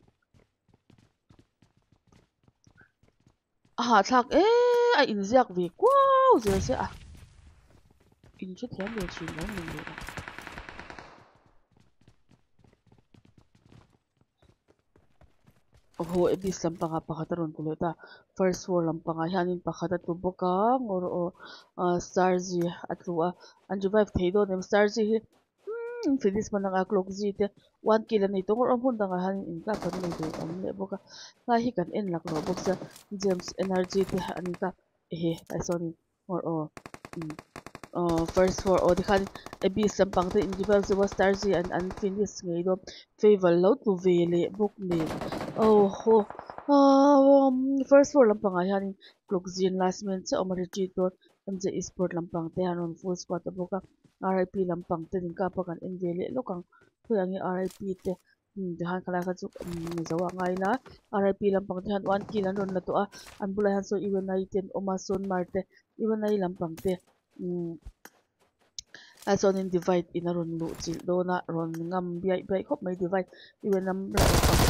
Aha, tak. Eh, ay inziak vi. Wow, zira siya ah. Inchit yan yung chino. Hindi na. Oh, ibis lang pa nga pakataron ko ta. First war lang pa nga. Hanin pakata tubok ka. Ngoro o uh, Starzy at luwa. Ang revive tayo doon. Starzy hi finis manang clock zi te, one kila nei tongor om hun danga han in ka kan nei de om le boka. Nga hi kan en lak ro bok sa james energy te an ka he ai sorry or o first for o dikhan ab e sampang te, individual se was star zi an an finish ngei do favor lo tu ve le bok ne oh ho um first for lampanga hian clock zin last minute se omari chi to mj esport lampang te, hanon full squad boka. RIP lampang te ding ka pakan en vele lokang thuyangi RIP te jahan khala kha chu zawa ngai la RIP lampang te han wan ki lan ron la to a an bulai han so iwen nai ten oma son marte iwen nai lampang te a son in divide in a ron lu chil do na ron ngam biai biai khop mai divide. Iwen nam ra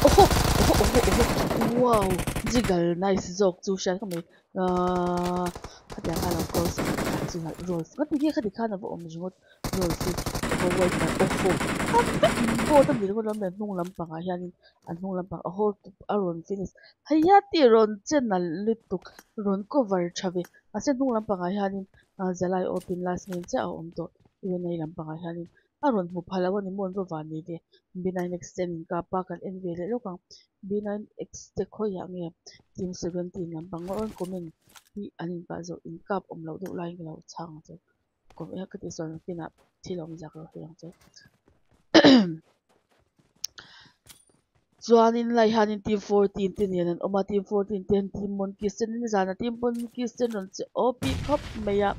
oh oh oh oh wow jigal nice jok chu shan ka mai ah khati ka lo ko sa chu na rolls ka ti ka ti kha na bo om jingot rolls ti ko wai na ofo ko ta mi ko lam ben nung lam panga hian an nung lam pang a hol a ron finish haya ti ron chen na lituk ron cover chave a se nung lam panga hian zalai open last minute cha om to iwe nei lam panga hian aron mu phalawa ni mon ro van ni de b9 extend ka pa kan en vele lokang b9 x te kho ya nge team 17 lam pang on comment hi anin ka zo in kap om lo do lai lo chang zo ko ya ka ti son kina thilom jak ro hiang zo chuanin lai hanin team 14 tin yan oma team 14 ten team mon kisten ni zana team mon kisten ron che op khop meya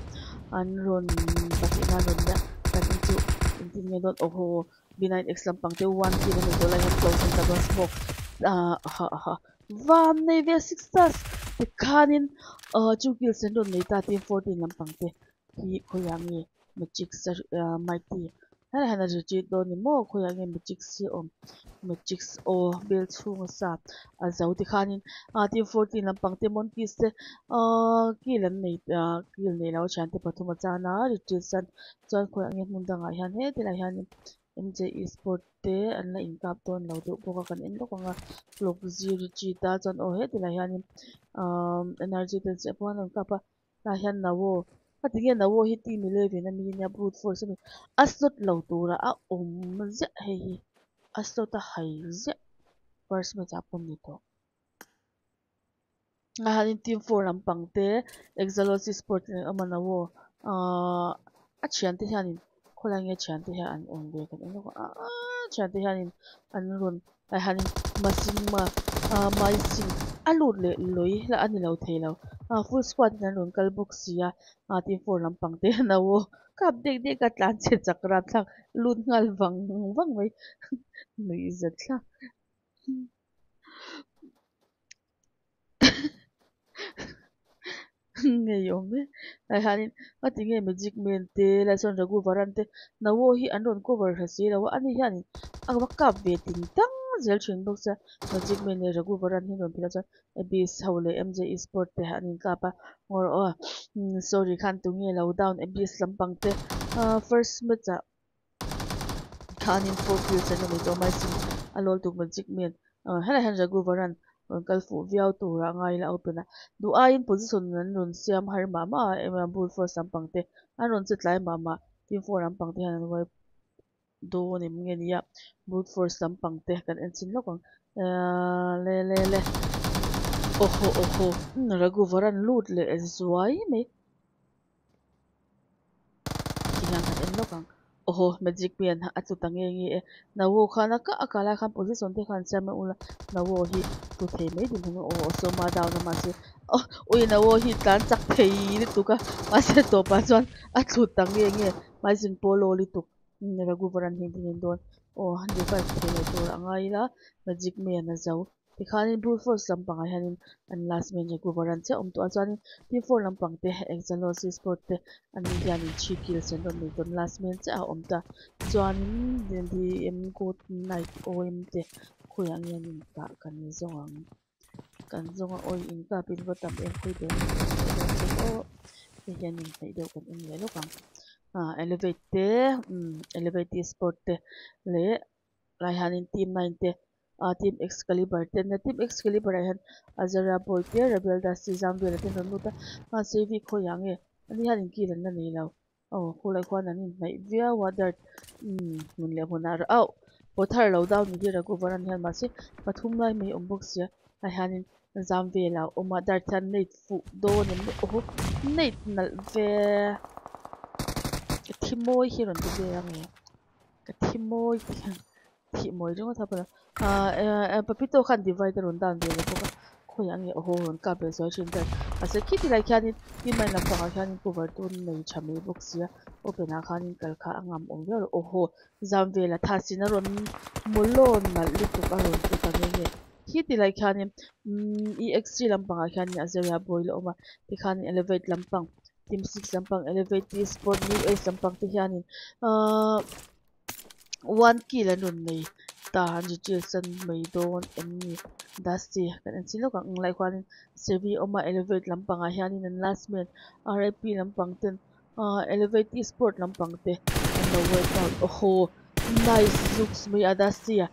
an ron bakina ron ya kan chu tin nge don oho b9 x lam pang te 1 km lai han close ta bus box ah ha ha. Van nei ve 6 stars te khanin chu kill sen ron nei ta team 14 lam pang te hi khoyangi magic mighty Nara hana zhu ji do ni mo ko ya ngen mechik si om mechik o bel chu nga sa a zau ti khanin a ti 14 lam pang te mon kis te a ki lam nei a ki nei lao chan te pathuma cha na ri ti san chon ko ya ngen mun danga hian he te la hian MJ eSport te an la in kap ton lo do boka kan en lo kanga lok ji ri chi ta chon o he te la hian um energy te se pon an kapa la hian na wo Hati na wo hi team 11 na mi na brute force mi aslot lo tura a om ze hei aslot a hai ze first match apom nito nga hanin team 4 ang pangte exalosi sport amana wo a chian te hianin khola nge chian te hian an on ve kan eno a chian te hianin an run ai hanin masin ma mai sin alut le loi la ani lo thei lo a full squad nan ron kal box sia a team four lampang te na wo kap dek dek ka tlan che chakra thak lut ngal wang wang mai nui zat thla ngeyome lai hanin ati nge magic man te lai son ragu varan te na wo hi an ron cover hasi la wa ani hianin ang wakap ve tin tang zel thin bok sa magic man ne ragu varan hin ron pila chan abis haule mj esport te hanin kapa ngor o hmm, sorry khan tu nge low down abis lampang te uh, first match a khanin four kills an mi to mai sim alol tu magic man uh, hala han ragu varan uh, kal fu viau tu ra ngai la open du a in position nan run siam har mama ma em bul for sampang te an run chit lai lại mama team four rampang te han wai do ni mnge ni ya boot for sampang te kan en chin lokang le le le oho oho ragu varan lut le zuai me kinang kan en lokang oho magic pian ha atu tange ngi e na wo khana ka akala khan position te khan chama ula na wo hi tu the me din no o so ma daw na ma se oh ui na wo hi tan chak thei ni tu ka ma se to pa chon a thu tange ngi ma sin polo li tu ne ra gu varan hin din don o, han de fa the le to angai la magic me na zau tikhanin brute force lampang a hianin an last man ja guvaran che om to a chuanin team four lampang te exalosis sport te an ni hianin three kills an ron nei ton last man che a om ta. Chuanin den di em ko night om te khoi ang hianin ka kan ni zong ang. Kan zong a oi in ka pin batam em khoi de o. Te hianin nei deuh kan en le lokang elevate te elevate sport te le lai hanin team 9 te uh, Team Excalibur. Then the Team Excalibur ayan Azara Bolte, Rebel Dusty Zambia natin nanuta nga CV ko yang eh. Ani halin kilan na nilaw. Oh, kulay ko na nin. May via water. Hmm, ngunli mo na. Oh, potar law daw ni dira ko varan yan masi. Patumlay may umbok siya. Ay hanin Zambia law. Umadar tan nate fu do ni oh nate na ve. Timoy hiron to be yang eh. Timoy. Timoy jung ta pala. a papito khan divider on dan de ko ko yang e ho hon ka be so chin da ase ki ti lai khan ni mai na pa khan ko var tu nei chame box ya open a khan kal kha angam ong yo o ho zam ve la tha sin ron mulon na li tu ka ron tu ka ne hi ti lai khan ni ext lampang a khan ni azeria boil oma ti khan elevate lampang team 6 lampang elevate sport new age lampang ti hianin uh ah, 1 kilo nun nei ta han ji chil san mai don em ni dusty. Kan an silo ka nglai khwanin sevi oma, elevate, lampang a hianin an last man rip lampang ten. Ah, elevate sport lampang te. An lo workout oho, nice looks mai a dusty. À.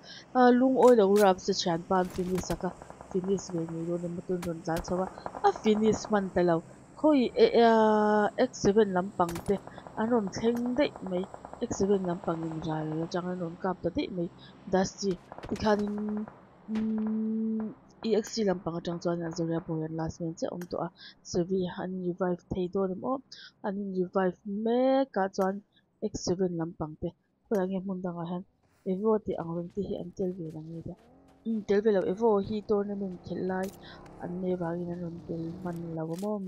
lung oi lo rap se chan pan, finish saka finish ve ni do nem tun ron tlan chawa a finish man talo khoi x7 lampang te anon thleng dei mai X7 lampang in ral jangan non kap tadi mai dusty tikhanin EXC lampang atang chuan an zoria boyan last man che om to a servi an revive thei do nem o an revive me ka chuan X7 lampang te khoya nge mun dang a han evo ti ang ron ti hi an tel ve lang ni da um tel ve lo evo hi tournament khel lai an ne wangin an ron tel man lo mom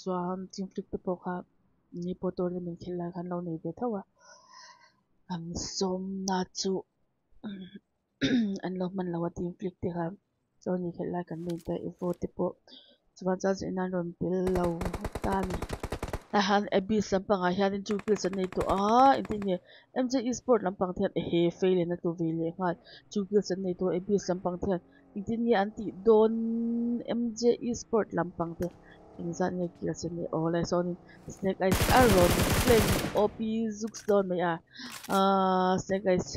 chuan team flip te pokha ni po tournament khel lai khan lo nei ve thawa an som na chu an lo man lawa team flick te kha so ni khel lai kan nei te evo te po. Chuan cha in an ron tel lo ta ni a han abis lampang a hian chu pil san nei to a intin he mj esport lampang thian he fail na tu ve le ngal chu pil san nei to abis lampang thian intin ye anti don mj esport lampang te inzan nge kila sen ni ole son snake eyes aron flame op zooks don me a ah, ah, snake eyes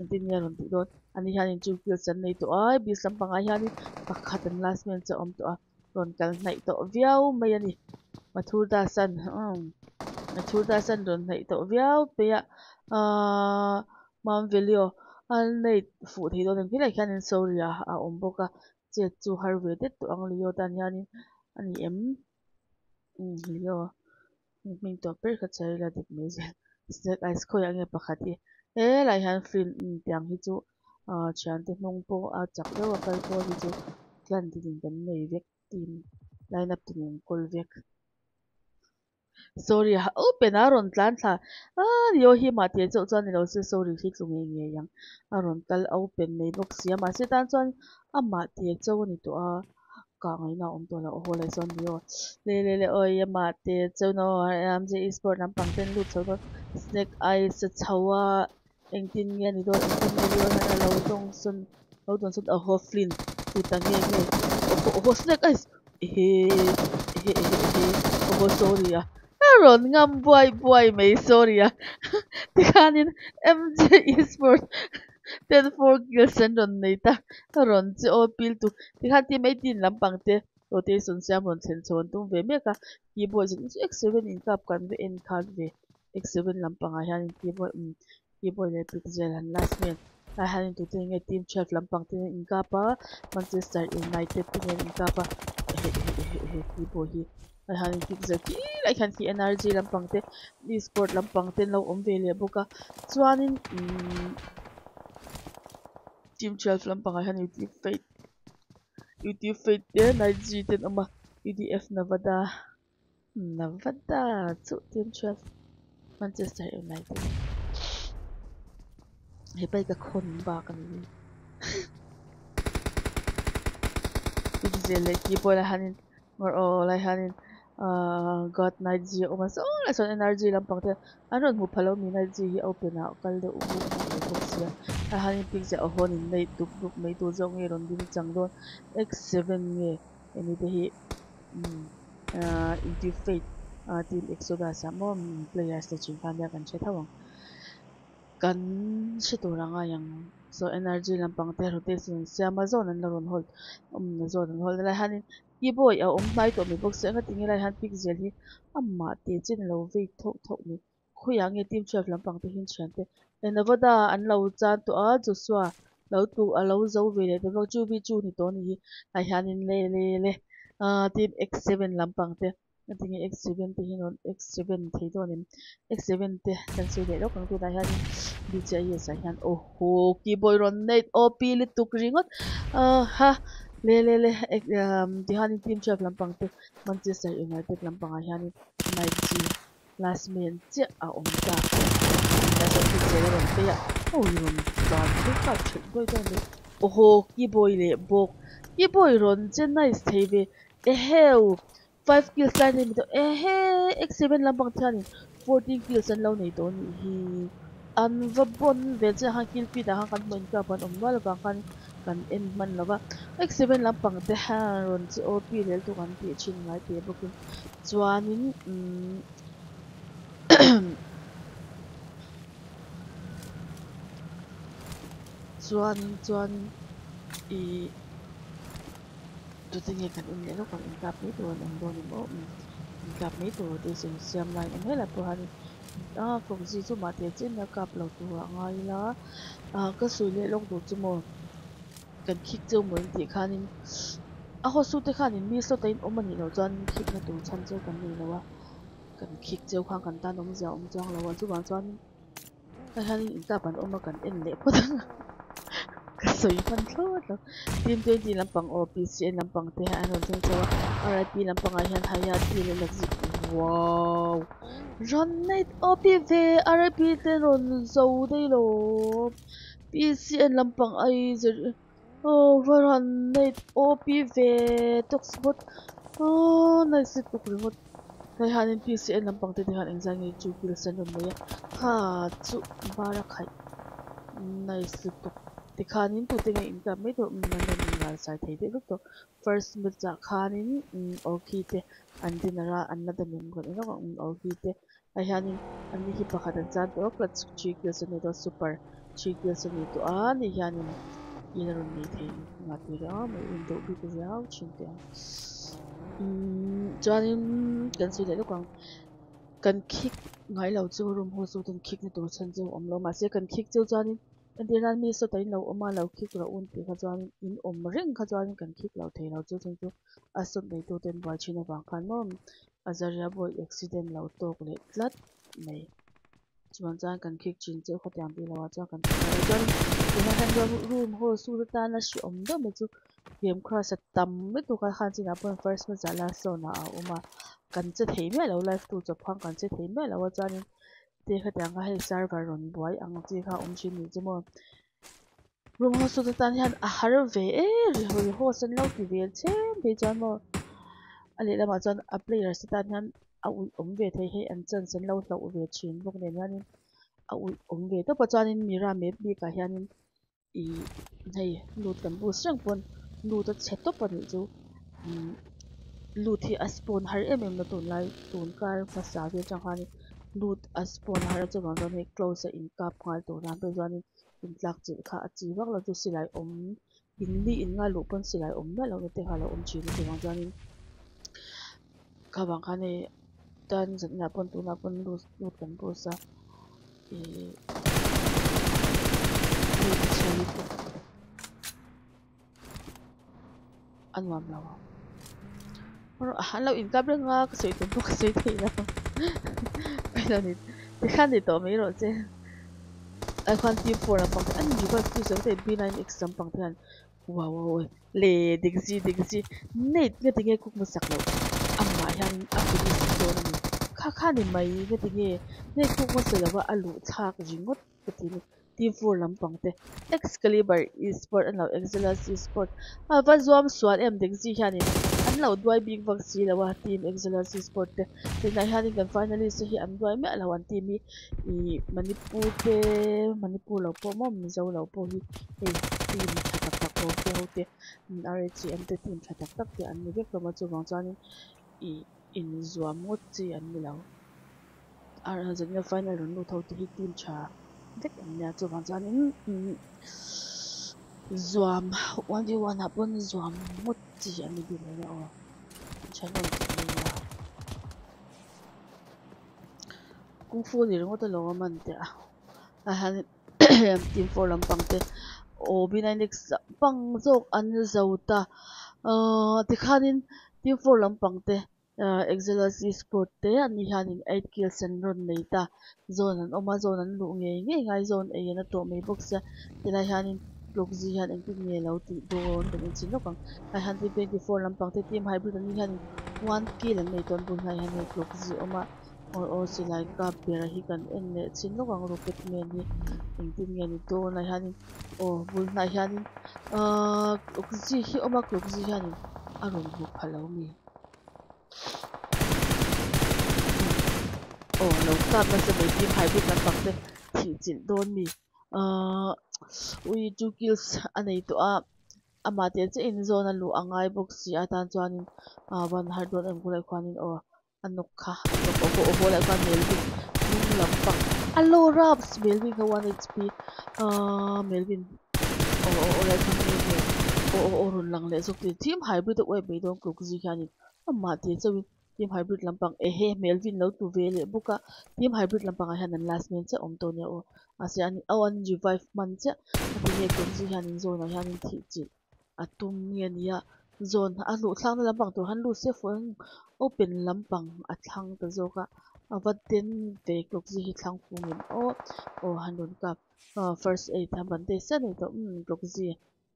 intin ya ron don ani hanin chu kil san nei to ai ah, bis lampang ai hanin pakhatan last man cha om to a ron, kal nai to viau mai ani mathur da san um, mathur da san, ron nai to viau pe ya mam velio al nei fu thei don ki lai khanin soria a om, boka che chu har ve te to ang lio tan hianin ani em lio min to per kha chari la dik mai zel snack ice khoi ange pakhati he lai han fin tiang hi chu a chan te hnung po a chak lo a kal po hi chu tlan ti din kan nei vek tim line up tin kol vek sorry ha open aron tlan tha a yo hi ma te chau chan lo se sorry hi chu nge nge yang aron kal open nei box ya ma se tan chuan ama te chau ni to a ka ngai na om to la ho lấy son yo le le le oi ya ma te chau no am je sport nam pang ten lu chau snake eye se chawa anh tin nge ni do eng tin nge yo na lo tong sun lo tong sun a ho flin tu ta nge nge o ho snake eyes. He he he he o ho sorry à. Ron ngam buai buai mai sorry ya tikanin mj sport ten four gilsen ron nei ta ron chi o pil tu. Ti mai tin lampang te rotation siam ron chen chon tum ve meka keyboard jin x7 in kap kan ve en khan ve x7 lampang a hian keyboard um keyboard le pixel han last man a han tu te nge team 12 lampang te in kapa manchester united te in kapa keyboard hi. A han pixel ki lai khan energy lampang te e-sport lampang te lo om ve le team 12 lampang a hian UTF Fate. UTF Fate te night G ten oma UTF Nevada. Nevada. Chu team 12 Manchester United. He pai ka khon ba kan ni Pixel ki pola hanin. Ngor o lai hanin. Got night G oma so la son energy lampang te anon mu phalo mi night G hi open a kal de u u sia hai hanin picture a hon in nei tup tup mai tu zong nge ron din chang don x7 nge eni te hi into fate team exodus mo players te chin kan ya kan che thawang kan shi tu ranga yang so, energy lampang te rotation siama zone an ron hold um zone an hold la hanin ki boy a um mai to mi box nga tingi lai han pixel hi amma te chin lo ve thok thok mi khuyang nge team 12 lampang te hin chan te enavoda an lo chan to a chu swa lo tu a lo zo ve le te chu bi chu ni to ni lai hanin le le le a team x7 lampang te tingi x7 te hin on x7 thei to nim x7 te kan se le lo kang tu da hanin bi cha yes a hian oh ho ki boy ron net op li tuk ringot ha le le le di hanin team 12 lampang te manchester united lampang a hianin night g last man che a om ta แล้วติดใจหล่นเสีะโอ้ยมันนจานที่กัดถึงด้วยจังเลยโอ้โหยี่บอยเลยบกยี่บอยหล่นเจนไนส์เทเบเอเฮล five kills ไล่ในมิดเอ้เอ็กซ์ seven ลำบังเท่านี้ fourteen kills ฉันเล่าในตัวนี้ฮีอันว่าบนเวลจะหากิลฟีดหางกันเหมือนกับบนอมว่ละบางกันกันเอ็นมันละว่า x seven ลำบังเตหารอนจะโอปีเลตัวกันเปียชินไล่เปียบกันจวนนินอืม an lo nei to ni hi an va bon ve che ha kill pi da ha kan mon ka ban om wal ba kan kan en man lawa x7 lampang te ha ron chi op le tu kan ti chin ngai te bokin chuanin chuanin chuanin i tu tin kan in le lo kan in kap ni tu an don ni mo in kap ni tu te sin siam lai em hela pu han a kong si chu ma te chen na kap lo tu ngai la a ka sui le long tu chu mo kan khik chu mo ti khanin a ho su te khanin mi so te in omani lo chuan khik na tu chan chu kan ni lo wa kan khik chu khang kan ta nom ja om chang lo wa chu ba chuan ka hanin in kap an oma kan en le pho sui man thot lo team 20 lampang OPCN lampang te ano chung chawa RIP lampang a hian haya ti le lak wow. Run night OPV RIP te ron zo dei lo PCN lampang ai zer oh run night OPV toxbot oh nice tuk remote. Kai hanin PCN lampang te te han engzang ni chu kilsan ron moya ha, chu bara khai nice tuk ti khanin tu te in ka me to man den ngal sai thei de to first mit cha khanin okay te an dinara an na da min go no um okay te a hianin an ni hi pakhat an chan to klat chi ki so ne to super chi ki so ne to a ni hianin ina ron ni thei nga ti ra me in do bi te yaw chin te chuanin kan si le lo kwang kan khik ngai lo chu rum ho chu ten khik ni tur chan chu om lo ma se kan khik chu chuanin Andiran mi so tain lo oma lo khik lo un ti kha chuan in om ring kha chuan kan khik lo thei lo chu chung chu asot nei tu ten boy china wang khan mom azaria boy accident lo tok le tlat nei chuan chuan kan khik chin che khaw tiang pi lo chuan kan chuan tuna han room ho su ta na shi om đó me chu game cross tam me tu ka khan chin apon first ma za là so na a uma kan che thei me lo live tu cho phang kan che thei me lo chuan te kha tiang hei server ron buai ang chi kha om chin ni chu mo room ho su ta hian a har ve e ri ho ho san lo ti ve che be chuan mo ali lama chuan a player se ta hian a ui om ve thei hei an chan san lo hlo ve thin bok ne hianin a ui om ve to pa chuanin mira me bi ka hianin i hei lut kan bu sang pon lut a chet to pa ni chu lut hi a spawn har em em na tun lai tun kar phasa ve chang khani lut a spawn har chu bang don hei close in kap ngal to ran pe chuanin in tlak chi kha a chi wak la chu silai om in li in nga lu pon silai om na lo te kha lo om chi ni bang chuanin ka bang khani dan zat na pon tu na pon lu lu kan po sa e lu ti chani po an wam lawa pero han lo in kabla nga ka soi tu po ka soi thei bây giờ thì thì khan thì to mấy rồi chứ ai khan ti for na bằng anh ju ba tu so te b9 exam thế tan wow wow le digzi digzi net âm tinge kuk ma sak lo amma yan apilis to ni kha nghe tiếng mai nga tinge ne kuk ma sala wa alu chak cái ka ti ni team 4 lampang te excalibur esport an lo excellence esport. À, A va zuam swal em ding si hian an lo duai big vak si lawa team excellence esport te te na hian kan finally so hi an duai me lo an team i manipur te manipur lo po mo mizo lo po hi e team thatak tak ko te ho te rhm te team thatak tak te an ni vek lo ma chu wang chuan i in zuam ngot chi an ni lo ar hazan final run lo thau te hi one v one up one chu một chỉ anh đi one rồi, one hapon zuam ngot chi an ni bi le o mà ni la à fu ni ringo te lo man te a a han team four lampang te o binai next pang zok an zauta uh ti khanin team four lampang te excellence sport te an ni hanin 8 kills an run này ta. Zone anh ôm zone anh lu nghe nghe ngay zone e na to me box te la hanin blok zi han en tin nge lo ti don den chin no kang ai han 24 lampang te team hybrid an ni hanin 1 kill an nei ton bun hai han blok zi oma or or silai ka pera hi kan en ne chin no kang rocket me ni in tin nge ni to na hanin o bul na hanin uh blok zi hi oma blok zi hanin aron bu phalo mi oh lo ka ma sẽ bị team hybrid lampang te chỉ chin don mi uh ui, two kills. Anei to a ama te che in zone lu angai box si atan chuanin a ban har don em kulai khwanin o anok kha anok o o la kwan melvin. Ning lampang alo raps melvin ka 1 hp uh melvin. O o la kwan melvin. O o o run lang le sok ti team hybrid web be don kluk zi khanin ama te chawin team hybrid lampang eh, e he melvin lo tu ve le buka team hybrid lampang hian an last man cha om to ne o ase an awan revive man cha ati he kon zi hanin zone a hanin thi chi atum nge nia zone a lu thlang na lampang to han lu se phone open lampang a thlang ta zoka avaten ve klok ji hi thlang fu min o o hanun ka first aid han ban te se nei to um klok ji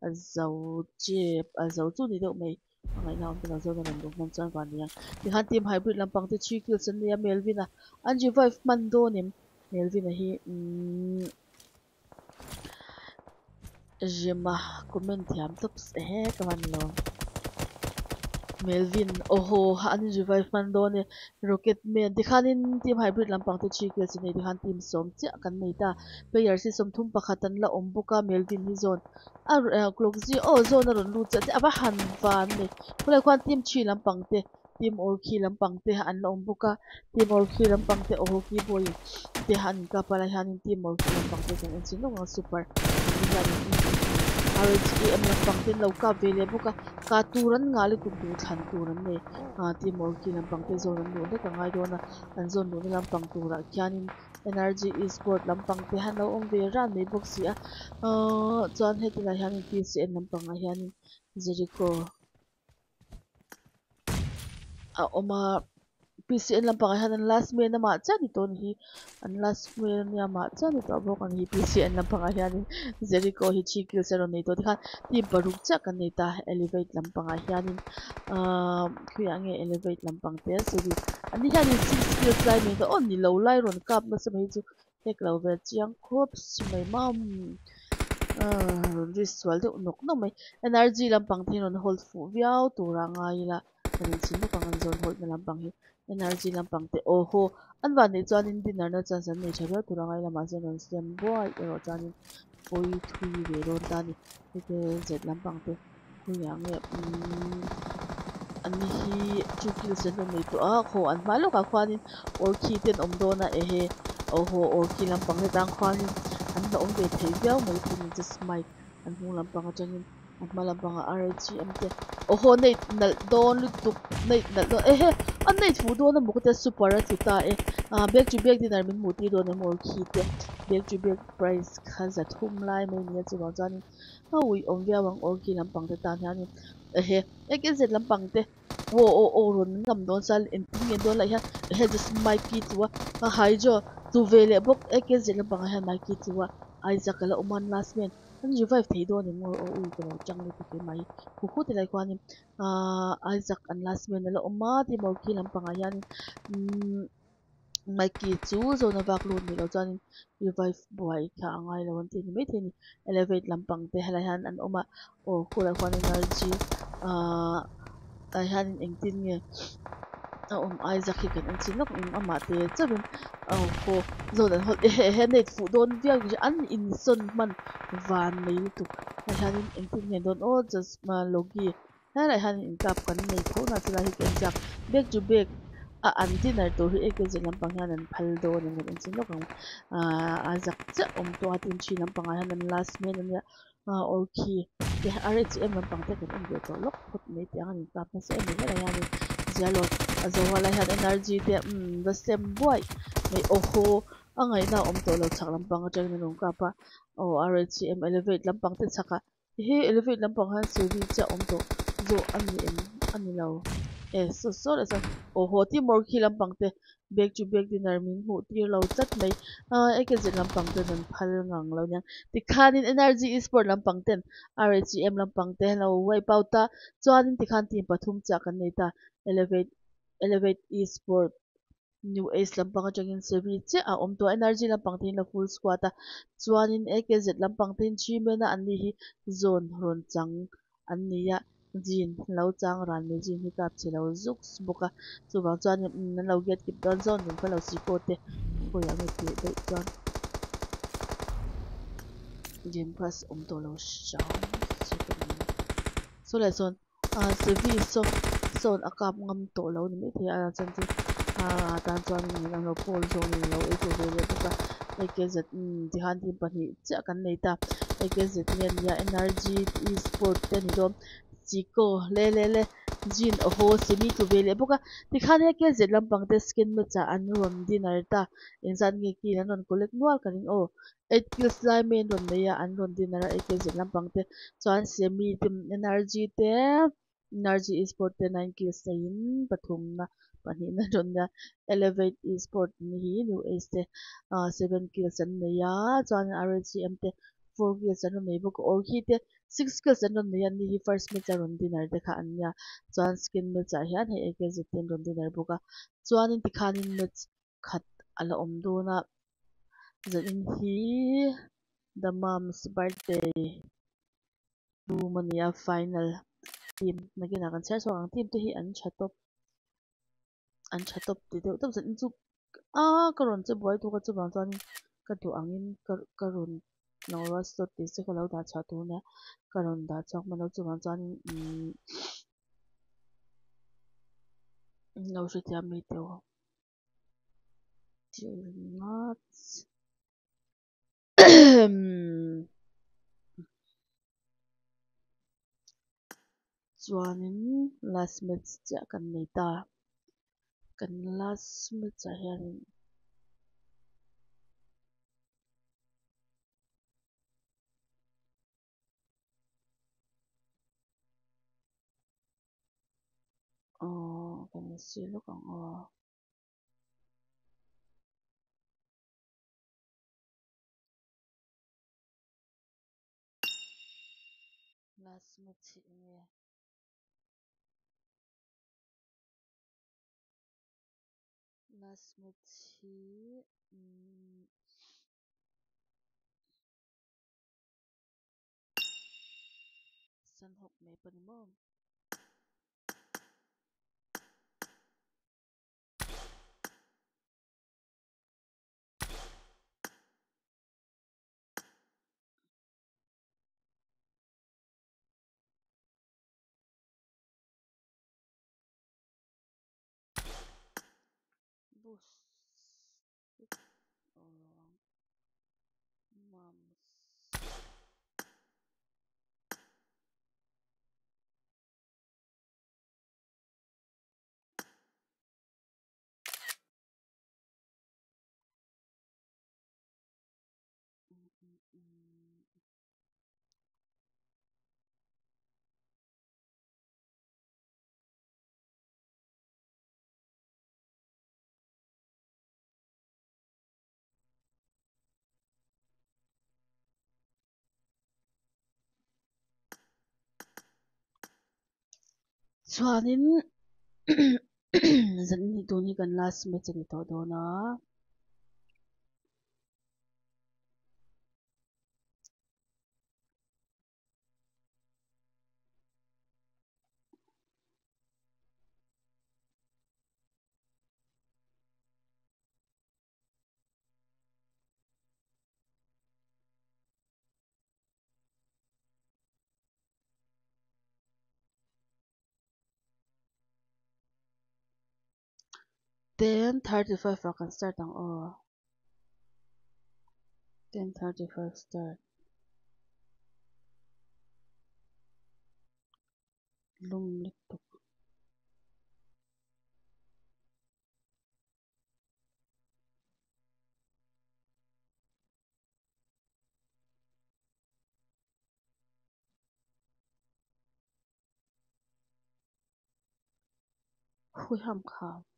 a zau chep a zau chu ni do mai ngai na on zo na dong mon chan van yang ti han team hybrid lampang te 3 kills an nia melvin a an revive man do nim melvin a hi Jema comment thiam tops he kaman lo Melvin. Oho an revive man do ne rocket man. Dikhanin team hybrid lampang te 3 này. ne dikhan team som che kan nei ta. Player si som thum pakhatan la ombuka Melvin hi zone a clock zi o zone ron lu À aba han van ne kulai kwan team 3 lampang te team orki lampang te an la ombuka team orki lampang te oho ki boy. Te han ka pala hanin team orki lampang te kan sin no super. RHM lampang tin lo ka vele buka ka turan nga le tuk du than turan ne a ti mor ki lampang te zon nu ne ka ngai do na an zon nu lampang tura kyanin energy esport lampang te han lo om ve ran ne box si a chuan he tina hian PCN lampang a hian Jericho. A oma PCN lampang han an last man ma cha ni ton hi an last man ya ma cha ni to bok an hi PCN lampang hian Jericho hi chi kill seron nei to tikhan ti baruk cha kan nei ta elevate lampang hian in khuya nge elevate lampang te so di ani hian ni six kills lai ni to on ni lo lai ron kap na samai chu tek lo ve chiang khop si mai mam ritual de nok no mai energy lampang thin on hold fu viau turanga ila kan chin no kan zon hold na lampang hi energy lampang te oho an van nào chuan in dinner na chan san nei thabe turanga ila ma zen on stem boy ero chuan in poi thui ve ron ta cái ke zet lampang te khu yang e an hi chu kil sen no nei to a kho an ma lo ka khwanin or khi ten om do na e he oho or khi lampang he tang khwanin an da om ve thei viau mai tin just anh an hung lampang a changin an ma lampang a rgm te oho nei nal don lu tuk nei nal do e he an nei fu do na mu te super a chu ta e a back to back din ar min mu ti do ne mor khi te back to back, price kha za thum lai mai ni chu wang chani a ui om via wang or khi lampang te ta hian e he e ke zet lampang te wo o o ron ngam don sal in tin don la hian he just mic ki chuwa a hai jo tu vele bok e ke zet lampang hian mic ki chuwa Isaac la uman last man. an revive thei do ni mor o ui ko chang ni ke mai khu khu te lai kwa ni a Isaac an last man la umma ti mo ki lampang a hian mai ki chu zo na vak lu ni lo chan revive boy kha angai lo ti ni mai the ni elevate lampang te hala han an oma o khu la kwa ni energy a ai han eng à, tin nge um Isaac hi kan chin lok um ama te chabin au ko zo dan hol he he net fu don vial gi an in son man van nei tu ai han eng tin nge don o just ma logi ha lai han in kap kan nei tho na chila hi ăn jak back to back a an dinner to hi ek phải đồ han cần phal do ni ngan à lok a Isaac cha om to atin chi bằng han an last man an ya or khi ke RHM lampang te kan um de to lok tiếng nei te an kap na se ni la ya ni zalo azawala han energy te um the same boy. Mai oho angai na om to lo chak lampang atang ni nong kapa o RHM elevate lampang te chaka he elevate lampang han service cha om to zo ani em ani lo e su so le sa ho, ti mor khi lampang te back to back dinner min hu tir lo chat mai ờ, a eke Lam Pang te nan phal ngang lo nya ti khanin energy sport lampang ten RHM lampang te lo wai pauta chuanin ti khan ti pathum cha kan nei ta. Elevate elevate esport. New ace lampang atangin sevi che a à, om to energy lampang tin la full squad a chuanin akz lampang tin chi mena an ni hi zone ron chang an ni ya jin lo chang ran me jin hi kap chi lo zuk buka chu wang chuan nan lo get kip don zone din phalo si ko te ko ya me ti dei chuan jim pass om to lo shang so le son a se vi so son a kap ngam to lo ni me the a chan chu a tan chuan ni ang lo pol zo ni lo e chu ve le buka ai ke zet ti han ti pa ni cha kan nei ta ai ke zet ngen ya energy e-sport te ni dom chiko le le le jin ho semi tu ve le buka ti khan AKZ lampang te skin me cha an ron dinner ta insan nge ki an ron collect nual kanin o 8 kills lai men ron me ya an ron dinner AKZ lampang te chuan semi tim energy te energy e-sport te 9 kills in pathum na pahnih na ron na elevate e-sport ni hi new age te seven kills an nei a chuan RHM te four kills an nei bawk or khi te six kills an nei an ni hi first match a ron dinner te kha an nia chuan skin match a hian hei AKZ ten ron dinner bawk a chuanin ti khanin match khat ala awm dawna zalin hi the mom's birthday room ani a final team nagina kan ser so ang team te hi an tha top an tha top ti deuh tam zalin chu a karon che boy tu ka chu bang chuanin ka tu angin karon se ka lo da cha tu na karon da chak ma lo chu bang chuanin lo hri tia mi teu nuts chuanin last match cha kan nei ta kan last match a hianin 哦，给你洗了个哦。那什么企业？那什么企？嗯。sân hộp mẹ bình mông discurso. Chuanin zan ni tu ni kan last minute ani to dawna ten thirty five a kan start ang aw ten thirty five start. Lum lik tuk hui ham kham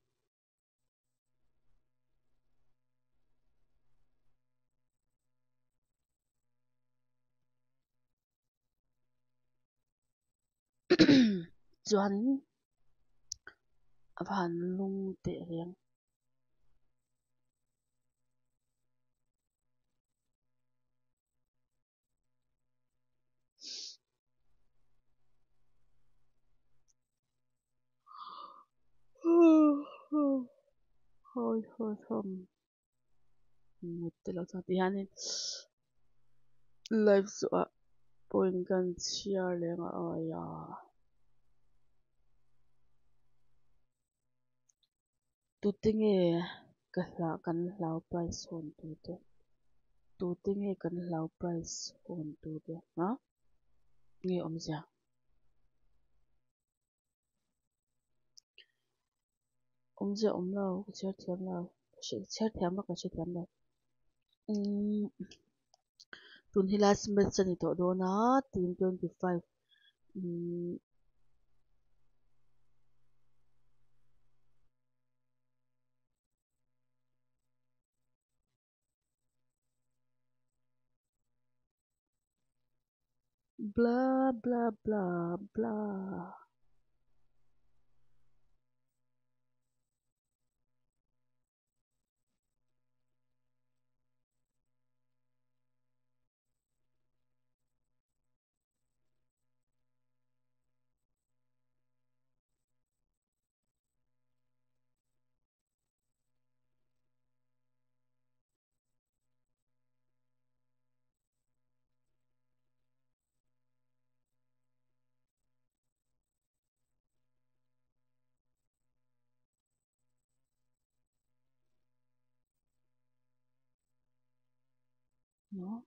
chuanin a van lung te riang hoi hoi hom mut te lo cha ti hianin live chu a tinge kan ka hla kan hlau price hon tu te tu tinge kan hlau price hon tu te ha nge om ja om ja om lo ka chhiar thiam lo chhiar thiam ka hre thiam lo um tun hi last match ani tawh dawn a team twenty five um blah blah blah blah no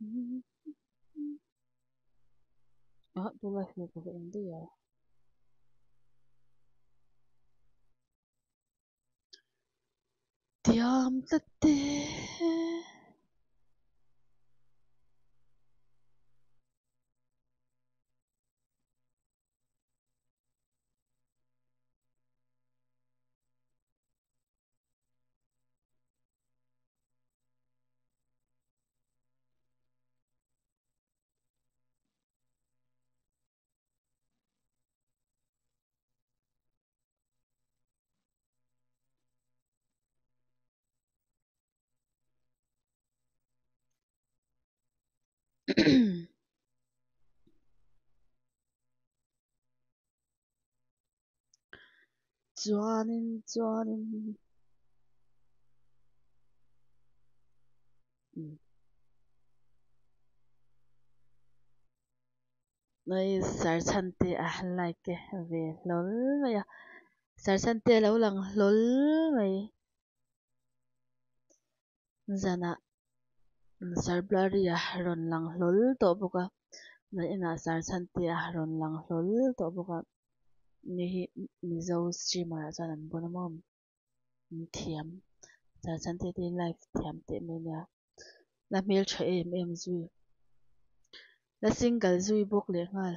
Ah, tu life ni ko hindi ah. Tiam tate. chuanin chuanin noi sar chan te lại like về lol mai à sar chan te lâu lang lol mai zana sar blari a ron lang lol to boka na ina sar chan te a ah ron lang lol to boka ni hi mizo streamer a chuan an bun a mawm thiam. Sar chan te te live thiam te mai nia na hmel tha em em zui. Na single zui bawk le ngal.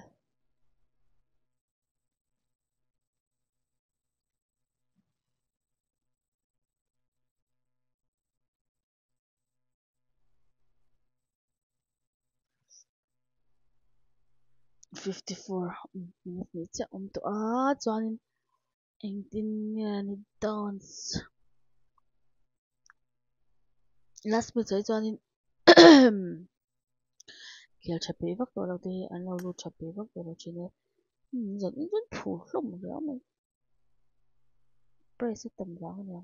Fifty four. Ừ, minute ni cha om to a ờ, chuanin engtin nge ni dance. Last minute choi chuanin kial tha vak to lo te an lo lu tha vak to lo chine zan in zan phu hlom le mai price tam wang nia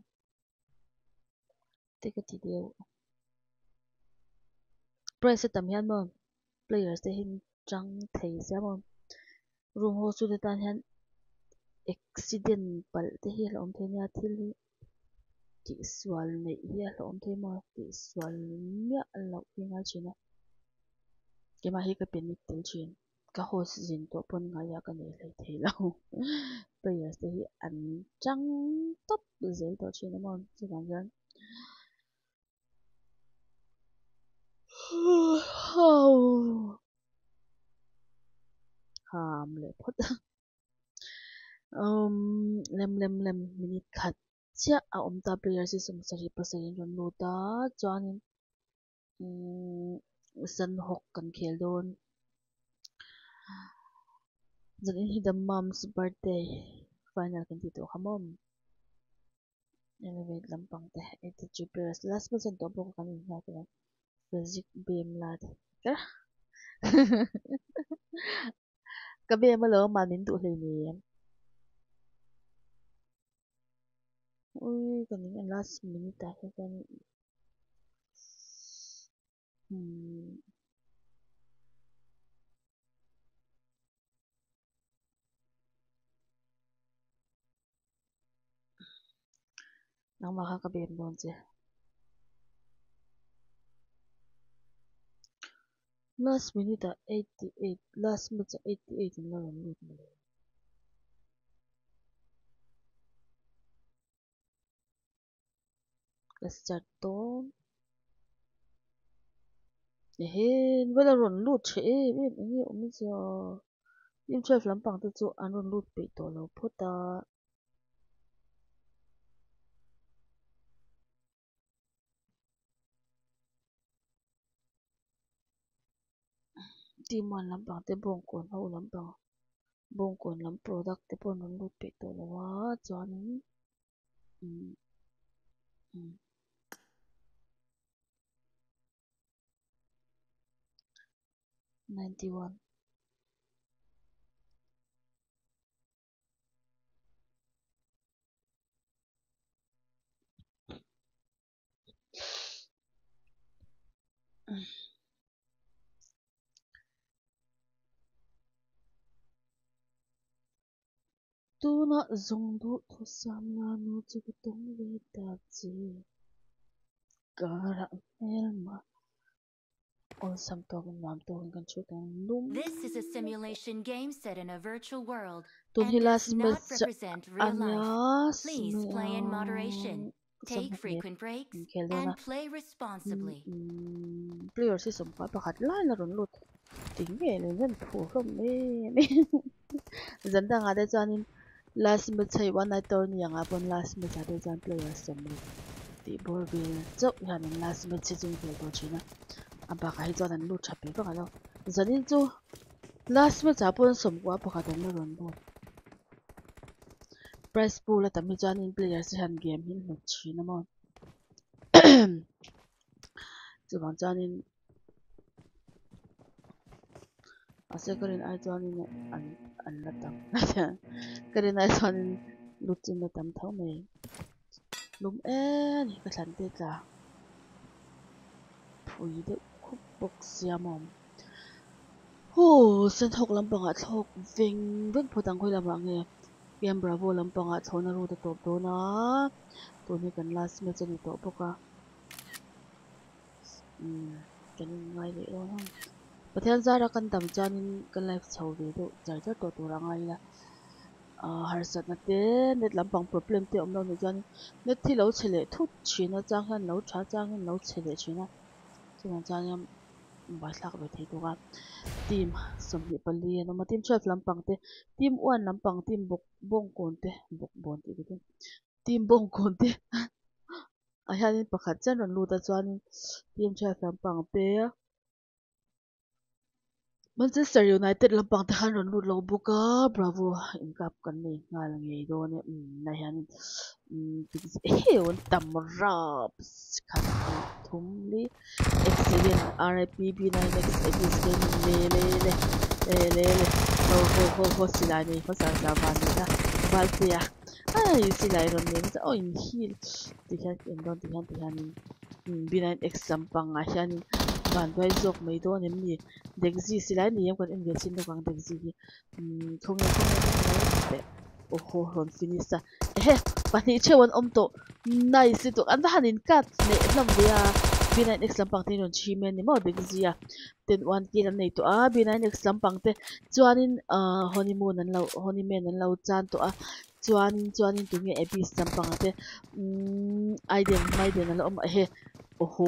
te ka ti deu price tam hian mo players te hin chang thei sia mo room ho chu te tan hian accident pal te hi hlom the nia thil hi ti sual nei hi a hlom the mo ti sual nia an lo hinga china kema hi ka penik tel chin ka host zin to pon nga ya ka nei hlei thei lo players te hi an chang top zel to chin mo chu kan jan ham le phot um lem lem lem. Minute khat chia a om ta player si sum sari pasari ron lo ta chuanin san hok kan khel don zan in hi the mom's birthday. Final kan ti to khamom elevate lampang te 82 players last person to bok kan in ha kan physic beam lad ka ka beam ma min tu hlei ni ui kan in last minute ta kan hmm. Nang makakabim doon siya last minute at 88 last minute at 88 ang lang loot mo start to ehe wala ron loot che eh eh eh umi siya yung 12 lampang to so ano loot pe to lo puta di man lampang te bong kon ho lampang bong kon lam product te pon non loot pe to lo wa chuan mm mm ninety one tuna zong do thu sam na no chu tong ve ta chi kara mel ma on sam to kan mam to kan chu kan lum This is a simulation game set in a virtual world tun and hi does last not match represent real life. anyas Please play in moderation. Take frequent breaks Kaya na- and play responsibly. Mm, player si som pa pakhat lai na ron lut ting nge le nen thu rom me me zanda nga de chanin last match chai one night tour yang apon last match ade chan player som me ti bor be chok ya last match chi chung ve to china aba ka hi chan an lut chape, ba lo zanin chu last match apon pon som kwa pakhat an ron lut price pool la tami chanin player si han game hin lut china mo chuwang chuanin a second ai chuanin an an la tam karin ai chuanin lutin la tam tho mai lum en ka thlan te tla phui de khup bok ho sen thok lampanga thok veng veng photang khoi lama nge game bravo lampanga thona ru ta top do na to ni kan last match ani to poka kan ngai le lo hang pathian zara kan tam chanin kan life chho ve do jar jar to to rangai la a har sat na te net bằng problem te om lo ni chan net thi lo chele thu china chang han lo tha chang han lo chele china chuan chan yam ba sắc ve thei to ga team som hi pali no mà team chef bằng thế team one bằng team bok bong kon te bok bon ti te team bong kon te a hianin pakhat chân rồi lùi ta chuanin team chef bằng te Manchester United lampang te han ron lut lo buka. Bravo. In cup kan nei nga lang ngei do ne na hian he on tam rap khat thum li excellent RIP B9 X X le le le. Le le le. Ho ho ho ho sila ni. Ho sa sa van ni ta Valtia ai sila ron ne sa o in hil ti hian in don ti hian ti hian B9 X lampang a hian van vai zok mai do nem ni degzi silai ni yam kan in vetsin do kang degzi hi thong ne thong ne o ho ron finisa he pani chewan om to nai si to an hanin kat ne lam dia b9 x lampang te ron chi men ni mo degzi ya ten wan ki lam nei to a b9 x lampang te chuanin honeymoon an lo honeymoon an lo chan to a chuanin chuanin tu nge lampang te ai den mai den an lo om he oho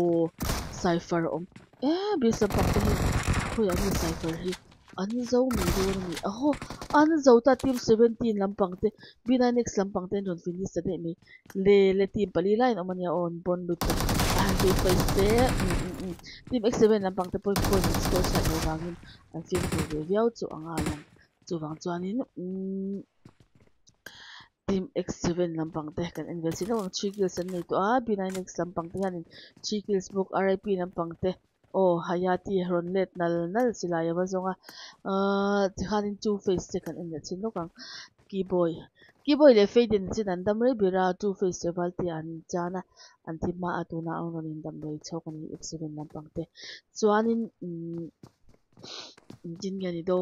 cipher om eh bisa pakte hi khoi ani cipher ani zo mi do ni. Aho an zo ta team 17 lampang te b9x lampang te don finish te mi le le team pali line omania on bon lut an tu face te team x7 lampang te point point. Score sa no wangin an film tu ve viau chu anga lang chu wang chuanin team x7 lampang te kan. Invest in wang 3 kills an nei to a b9x lampang te hanin 3 kills book rip lampang te oh hayati ron let nal nal sila ya bazonga uh tikhanin two face second in the chin no kang keyboy keyboy le fade in chin an damre bira two face te balti an chana an thima atuna on in damre re chok ni x7 lampang chuanin jin nga ni do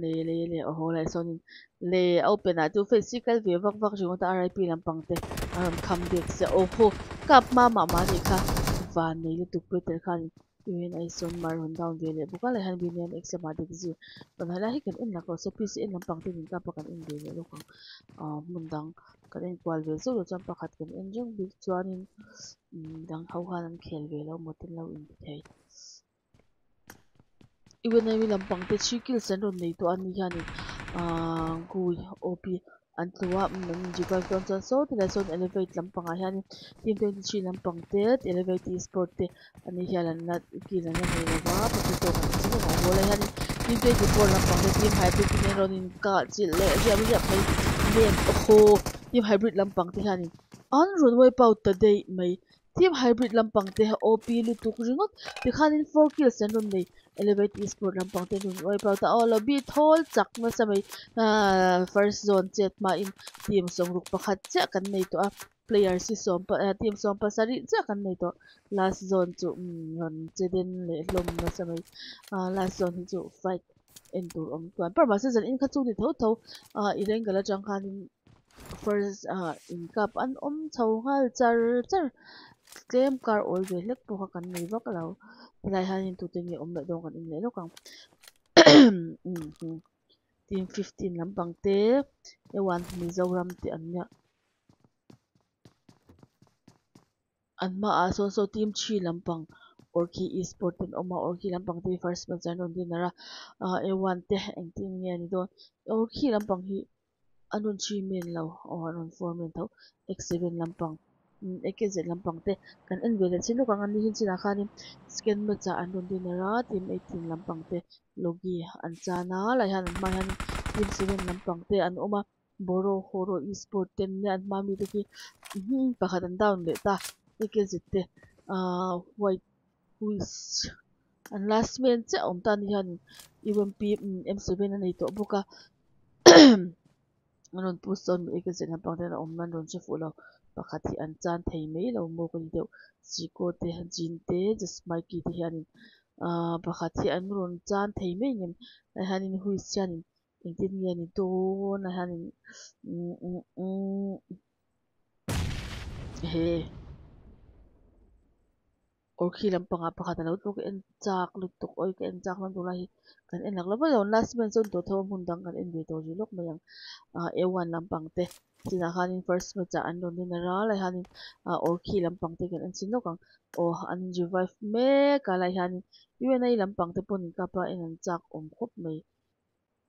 le le le oh le sonin le open a two face sikal ve vak vak jung ta rip lam pangte aram kham dek se oh ho kap ma ma ma ni kha van nei lu tuk pe ter khan yun ay son maroon down vele buka lai han binian ek sama dik zi pan hala hi kan in na ko so pc in lampang tin ka pa kan in vele lo kang mundang kan in kwal vel so lo cham pakhat kan in jong big chuanin dang hau han an khel velo motin lo in thei iwan ai lampang te chikil san ron nei to ani hianin gui op an tlua man jigal ton chan so tila son elevate lampang a hianin team 23 lampang te elevate sport te ani hialan na kilan na nei lawa pati to kan chi ko ho la hianin team 24 lampang te team hybrid ne ronin ka chil le riam riam mai len ho team hybrid lampang te hianin team hybrid lampang te op lu tuk ringot te khanin 4 kills an ron nei elevate esport lampang te nun oi pa ta all bi thol chak ma samai first zone chet ma in team song ruk pakhat cha kan nei to a, player si som pa eh, team som pa sari cha kan nei to last zone chu ron cheden le lom ma samai ah, last zone chu fight endur om tuan. Par ma se zan in kha chu ni tho tho ah, ireng gala chang khanin first ah, in cup an om chho ngal char char claim kar oil ve lek po kan nei vak lo lai hanin tu te nge om le kan in le lo kang team 15 lampang te e wan mizoram te anya an ma a so so team 3 lampang orki esport ten oma orki lampang te first match an on din ara e wan te eng tin nge ni don orki lampang hi anun 3 men lo o anun 4 men tho x7 lampang eke AKZ lampang te. Kan en vele sinu kang an hin china khani scan ma cha an din ra team 18 lampang te. Logi an cha na la han ma han. Team 7 lampang te, an oma boro horo e-sport tem ne, an mami te ki. Hmm, Pakhat an down le ta. Eke AKZ te ah, white who's an last man cha om ta ni han. Even p mm, M7 an ei to buka. Anon puson AKZ lampang te na om man ron che fu pakhat hi an chan thei mai lo mo kan deuh siko te jin te just mikey te hianin pakhat hi an ron chan thei mai ngem hanin hui sianin engtin nge ni to na hanin he orki lampanga pakhat alo tuk en chak lut tuk oi ka en chak lan dula hi kan en lak lo ba last man zon to thom hun dang kan en ve to ri lok mayang e wan lampang te sina hanin first match a an don din ra lai hanin orki lampang te kan an sin lo kang o an revive me ka lai hanin UNA lampang te pon ka pa en an chak om khop mai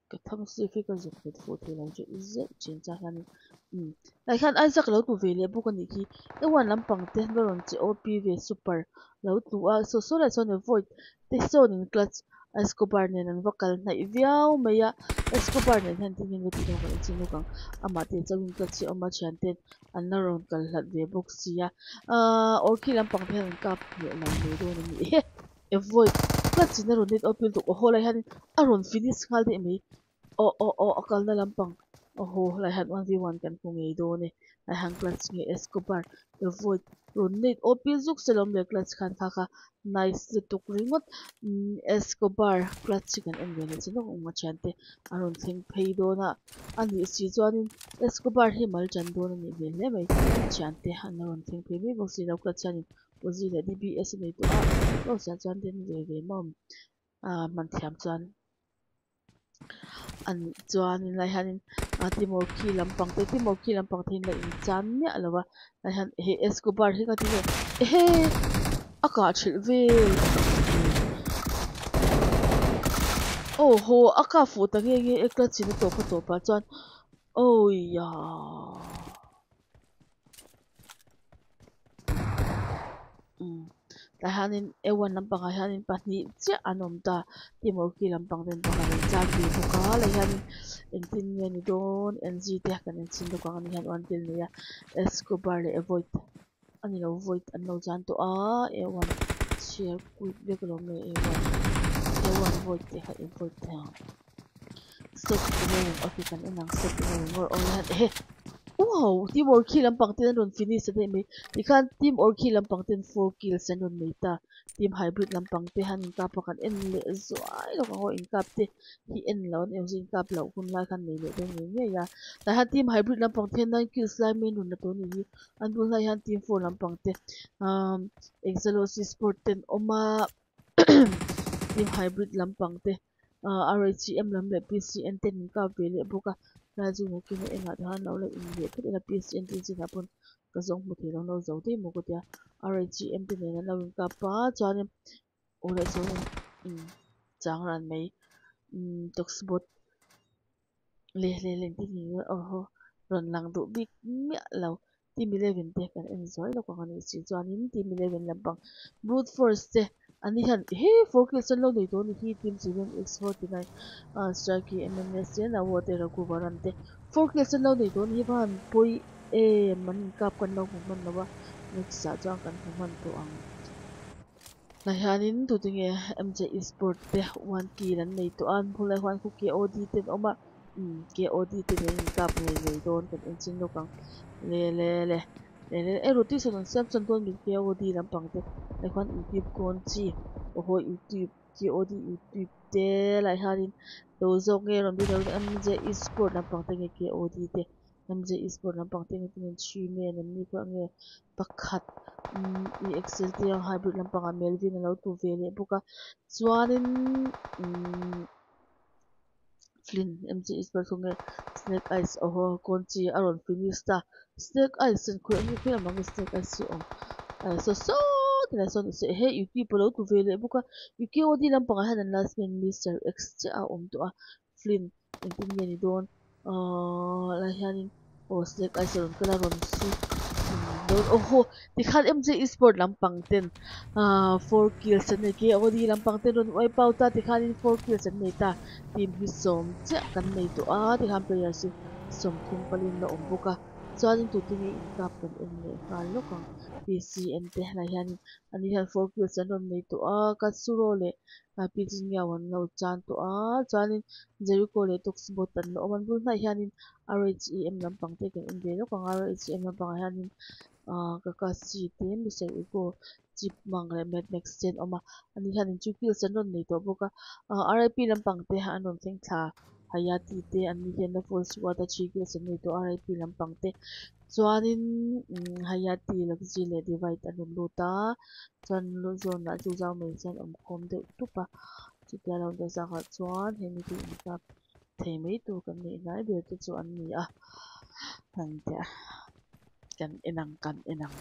ka thang si fi ka zuk fit fu the lo je ze chin cha hanin um lai han Isaac lo tu ve le bu kan ni ki e wan lampang te ron chi OPV super. Lo tu a so so la so ne void. Te so nin clutch. Escobar nen an vocal viau mai a Escobar nen han tin ngi ti ko chinu kang ama te chawin ka chi oma chan ten an na ron kal hlat ve box sia a or khi lam pang phen ka ye na me do ni he avoid ka chi na ron net opil to ho lai han a ron finish khal de me o o o akal na lam pang ho lai han 1v1 kan pu ngei do ni lai han clutch nge Escobar. Avoid ron net open zuk selom le clutch khan kha kha nice tuk ringot Escobar. Clutch kan en vele chino unga chante aron thing phei do na ani si chuanin Escobar hi mal chan do na ni vele mai chante aron thing phei mai bosi lo clutch ani ozi le DBS nei to lo sa chan den ve ve mom a man thiam chuan an chuanin lai hanin a timor khi lampang te timor khi lampang thein la in chan me alawa lai han he Escobar hi ka ti he aka thil vel oh ho aka fu ta nge nge ekla chin to pa to pa chuan oh ya. Mm ta hanin ewan lampang a hanin chứ che anom ta timor ki lampang den pa kan cha, ki ko ka la hanin en tin nge ni don en ji te kan en chin do ka ni han wan tel ne ya escobar le avoid ani lo avoid an lo jan to a, ewan share quick de ko me, ewan ewan avoid te ha, avoid te ha. Set ne okay kan enang set ne ngor on han he wow team or kill ang pangtin ron finish sa me di kan team or kill ang pangtin 4 kills sa ron may ta team hybrid lang pangti han ka pa kan en le zuai lo ko in kap te hi en lo en sin kap lo kun la kan me le dong ne ya ta ha team hybrid lang pangtin 9 kills la me ron na to ni an bu lai han team 4 lang pangte um exelosis sport ten oma team hybrid lang pangte uh, RHM lam le PCN ten ka vele buka raju mo kina ena da na la in le phet ena PCN tin sin apun ka zong mu thelo no zo te mo ko tia RHM tin ena la win ka pa chane o le zo um chang ran mai um toxbot le le le tin ni oh ho ron lang du big mya lo team 11 te kan enjoy lo ko kan si chuanin team 11 lampang brute force te ani han he focus an lo nei to ni hi team 7 x49 uh, strike mms chen a wote ra ku warante focus an lo nei to ni ban poi e man kap kan lo man lawa next sa chang kan man to ang na hianin tu tinge mj esport te one ki lan nei to an phulai hwan khu ke od ten oma ke od ten kap nei nei don kan en lo kang le le le nene e roti so sam san ton mi ke odi lam pang te le khan youtube kon chi o ho youtube ki odi youtube te lai harin to zo nge ron bi ron am je esport lam pang te nge ke odi te MJ Esport lampang te ngi tin chi men an ni ko ange pakhat i Excel te ang hybrid lampang a Melvin alo tu ve le buka chuanin Flynn MJ Esport khunge Snake Eyes oho konchi aron finista Snake Eyes sen khu angi khu amang Snake Eyes si om so so tena son se he UP polo tu ve le buka UK odi lampang a hanan last man Mr X cha a om to a Flynn in tin ni don la hianin o snake a seron kala ron su don oho ti khan mj esport lampang ten ah 4 kills ne ke odi lampang ten ron oi pau ta ti khan in 4 kills ne ta team hi som che kan nei to a ti khan player si som khum palin na om boka chuanin tu ti in kap kan en le kal lokang PCN te na hian ani hian 4 kills an ron nei to a ka suro le a pijin ya wan no chan to a chuanin Jericho le tox bot an lo man bul na hianin RHEM lampang te kan in ve lo kang RHEM lampang hianin ka ka si te mi se ko chip mang le met next gen anh ani hianin chu kills an ron nei to boka RIP lampang te ha an ron theng thla hayati te an ni hian na full squad a chi kills an to RIP lampang te. Chuanin mm, hayati lakzi le divide an um luta chuan lu zone na chu zau mai chan om khom deuh tupa chutia lo de sa kha chuan hemi tu in thei mai tu kan ni nai ber te chu an ni a. Han tia kan enang kan enang.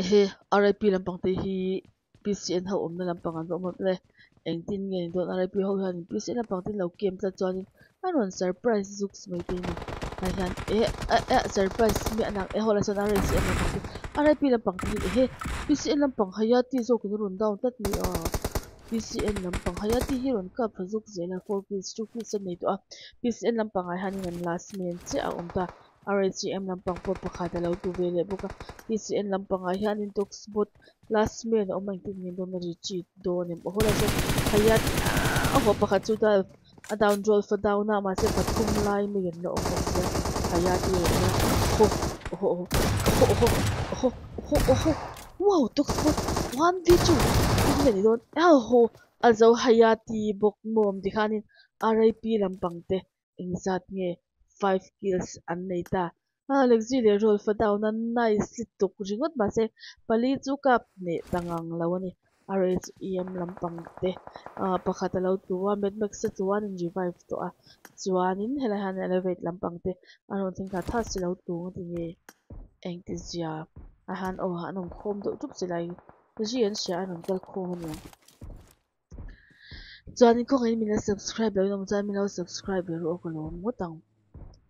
Ehe RIP lampang te hi PCN ho om na lampang an ro le eng tin nge don RIP ho han PCN lampang tin lo kem ta chuanin an ron surprise zuks mai te ni Ayan, eh, eh, eh, surprise mi anak eh wala sa narin si anak ko. Aray pila pang kini eh, PCN lang pang hayati so kung run down tat mi ah. PCN lang pang hayati hiron ka pazuk zela 4 kills 2 kills sa nito ah. PCN lang pang ay haningan last minute si ah umta. RHCM RGM lampang po pakadalaw to vele buka TCN lampang ay hanin tox bot. Last man o man maintindihan doon na cheat doon. Oho lang so hayat ah, oho pakatsutal a down roll for down na ma se pathum lai mi gen lo ko se aya ti na ho ho ho ho ho ho ho ho wow tuk so one v two. Ni ni don el ho azo hayati bok mom di khanin rip lampang te. Ingzat nge 5 kills an nei ta Alexi le roll for down na nice tuk ringot ba se pali chu kap ne tangang lawani RHEM lampang te pakhat lo tuwa met mek se chuan in revive to a chuanin hela han elevate lampang te aron thing kha tha si lo tu ti nge eng ti zia a han o han om khom do tup si lai rian sha anon kal khom ni chuanin ko ngai mina subscribe lo nom chuan mina subscribe ro ko lo mo tang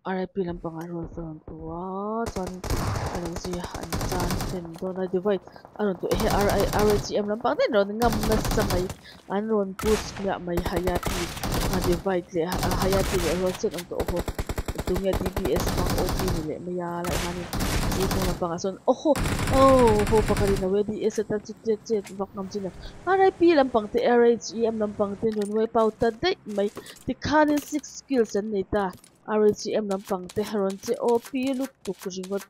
RIP lampang a roll from tuwa chuan aron si han chan ten do na divide aron tu he RI RHM lampang ten ron ngam na samai an ron push nga mai hayati a divide le hayati le ron set on to ho tunya DPS mang OP ni le maya la mani. Di ko na pang ason oho oh ho pakari na wedi esa ta chit chit chit vak nam china RIP lampang te RHM lampang ten ron wai pau ta dai mai ti khanin 6 skills an nei ta RHM lampang te, haron che OP luk tuk ringot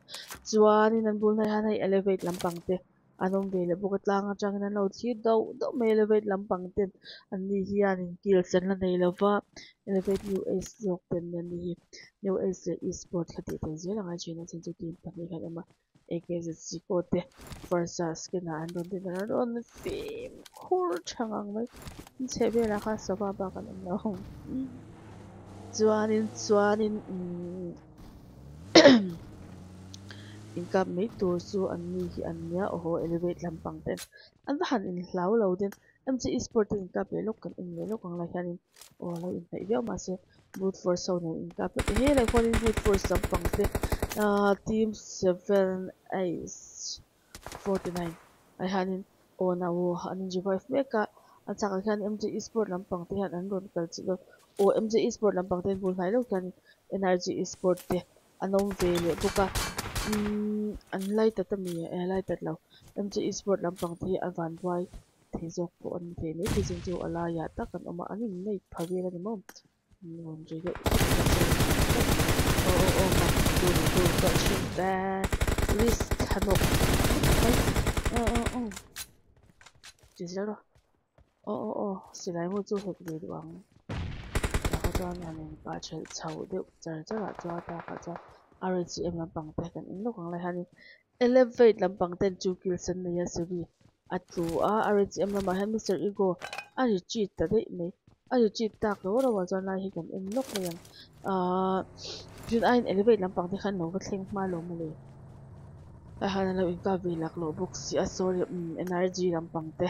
chuanin an bul nai han hai elevate lampang te. Anom vele buka tlang atang na lo thi do do me elevate lampang ten an ni hian in kill sen la nei lova elevate US yok ten na ni US esport khati te. Je la ngai china chen chu team pa ni khan ma AKZC ko te. Versus ke na an don ten na don film khur changang mai. Chebe la kha soba ba kan no chuanin chuanin income mấy tur chu an ni hi an nia ho elevate lampang ten an va han in hlau lo den em chi sport in ka pe lok kan in le lok ang la anh. O lo in phải veo ma se boot for so ne in ka pe he la khon in boot for sampang te team 7 ace 49 ai anh? O na wo hanin g5 meka an chaka hian mj sport lampang te han an ron kal chi lo OMG mj esport lampang ten bul hai lo kan Energy esport te anom ve le buka an lai ta ta mi e lai ta lo em chi esport lampang thi avan wai thi jok po an the ni thi jing chu ala ya ta này, phải về là phawe la ngon mom non ri Oh oh o đồ đồ đồ tu ta. List ba list hanok Oh oh oh chỉ ra rồi ô ô ô chỉ lấy một chút hợp để bằng đó chuan an in pa thel chho deuh char là chuan ta kha chuan RHM lampang te kan in lokang lai hanin elevate lampang ten chu kil san nei a siri a tlu a RHM lamah hian Mr. Ego a ri cheat ta deuh mai a ri cheat tak lo rawa chuan lai hi kan in lok lai ang tin a in elevate lampang te khan lo va thleng hma lo mu le a han lo in ka vi lak lo bok si a sorry energy lampang te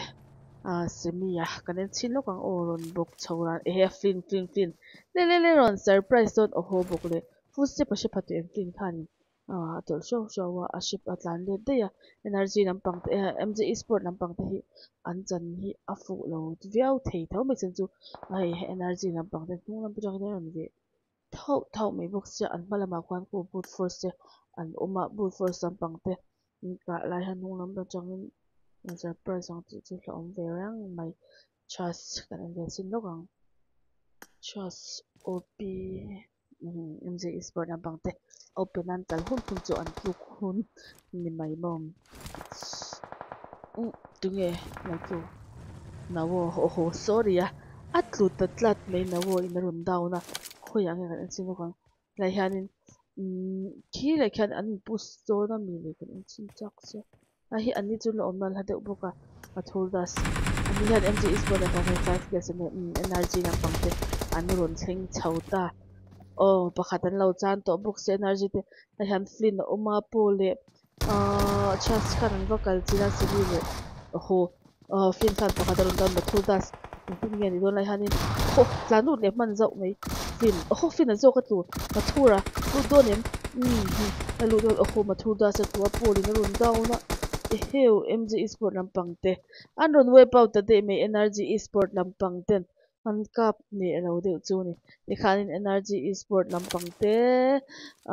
à semia à, cái nên xin lúc anh ôn bốc chầu ran eh fin fin fin nè nè nè ron surprise dot oh bốc lên, phút sẽ bắt phát tụi em fin khani à tôi show show à ship atlan le đây à. Energy nằm bằng thế à, mg esport nằm bằng thế hi anh chân hi à phụ lâu viau thấy thấu mấy chân chú. Ai energy nằm bằng thế không làm bây giờ cái vậy thâu thâu mấy book sẽ anh phải làm quan của boot force anh ôm mà boot force nằm bằng thế cả lại hàng không làm bây giờ zalper zong chi chi hlawm ve rang mai chas kan an ve sin lokang chas op mj sport an bang te open an tal hun kun chu an tluk hun ni mai mom tunge mai chu nawo ho ho sorry a atlu tatlat mai nawo in rum down na khoyang kan an sin lokang lai hianin khi lại khian anh pus chawna mi lei kan an xin chắc se ahi ani chun omna la deuh boka athur das ani han mg is bona ka mai five gas me energy na pangte anuron thing chhota o pakhat an lo chan to box energy te a han flin oma pole a chas kan an vokal chira sibi le ho flin khan pakhat ron dan athur das pin nge ni don lai hanin ho lanu le man zau mai fin ho fin a zo ka tu athura u donem อืมแล้วดูโอ้โหมาทูดาสตัวปูลินรุนเดานะ na heu mg esport lampang te an we pau ta de me energy esport lampang ten an kap ni alo deuh chu ni ti khanin energy esport lampang te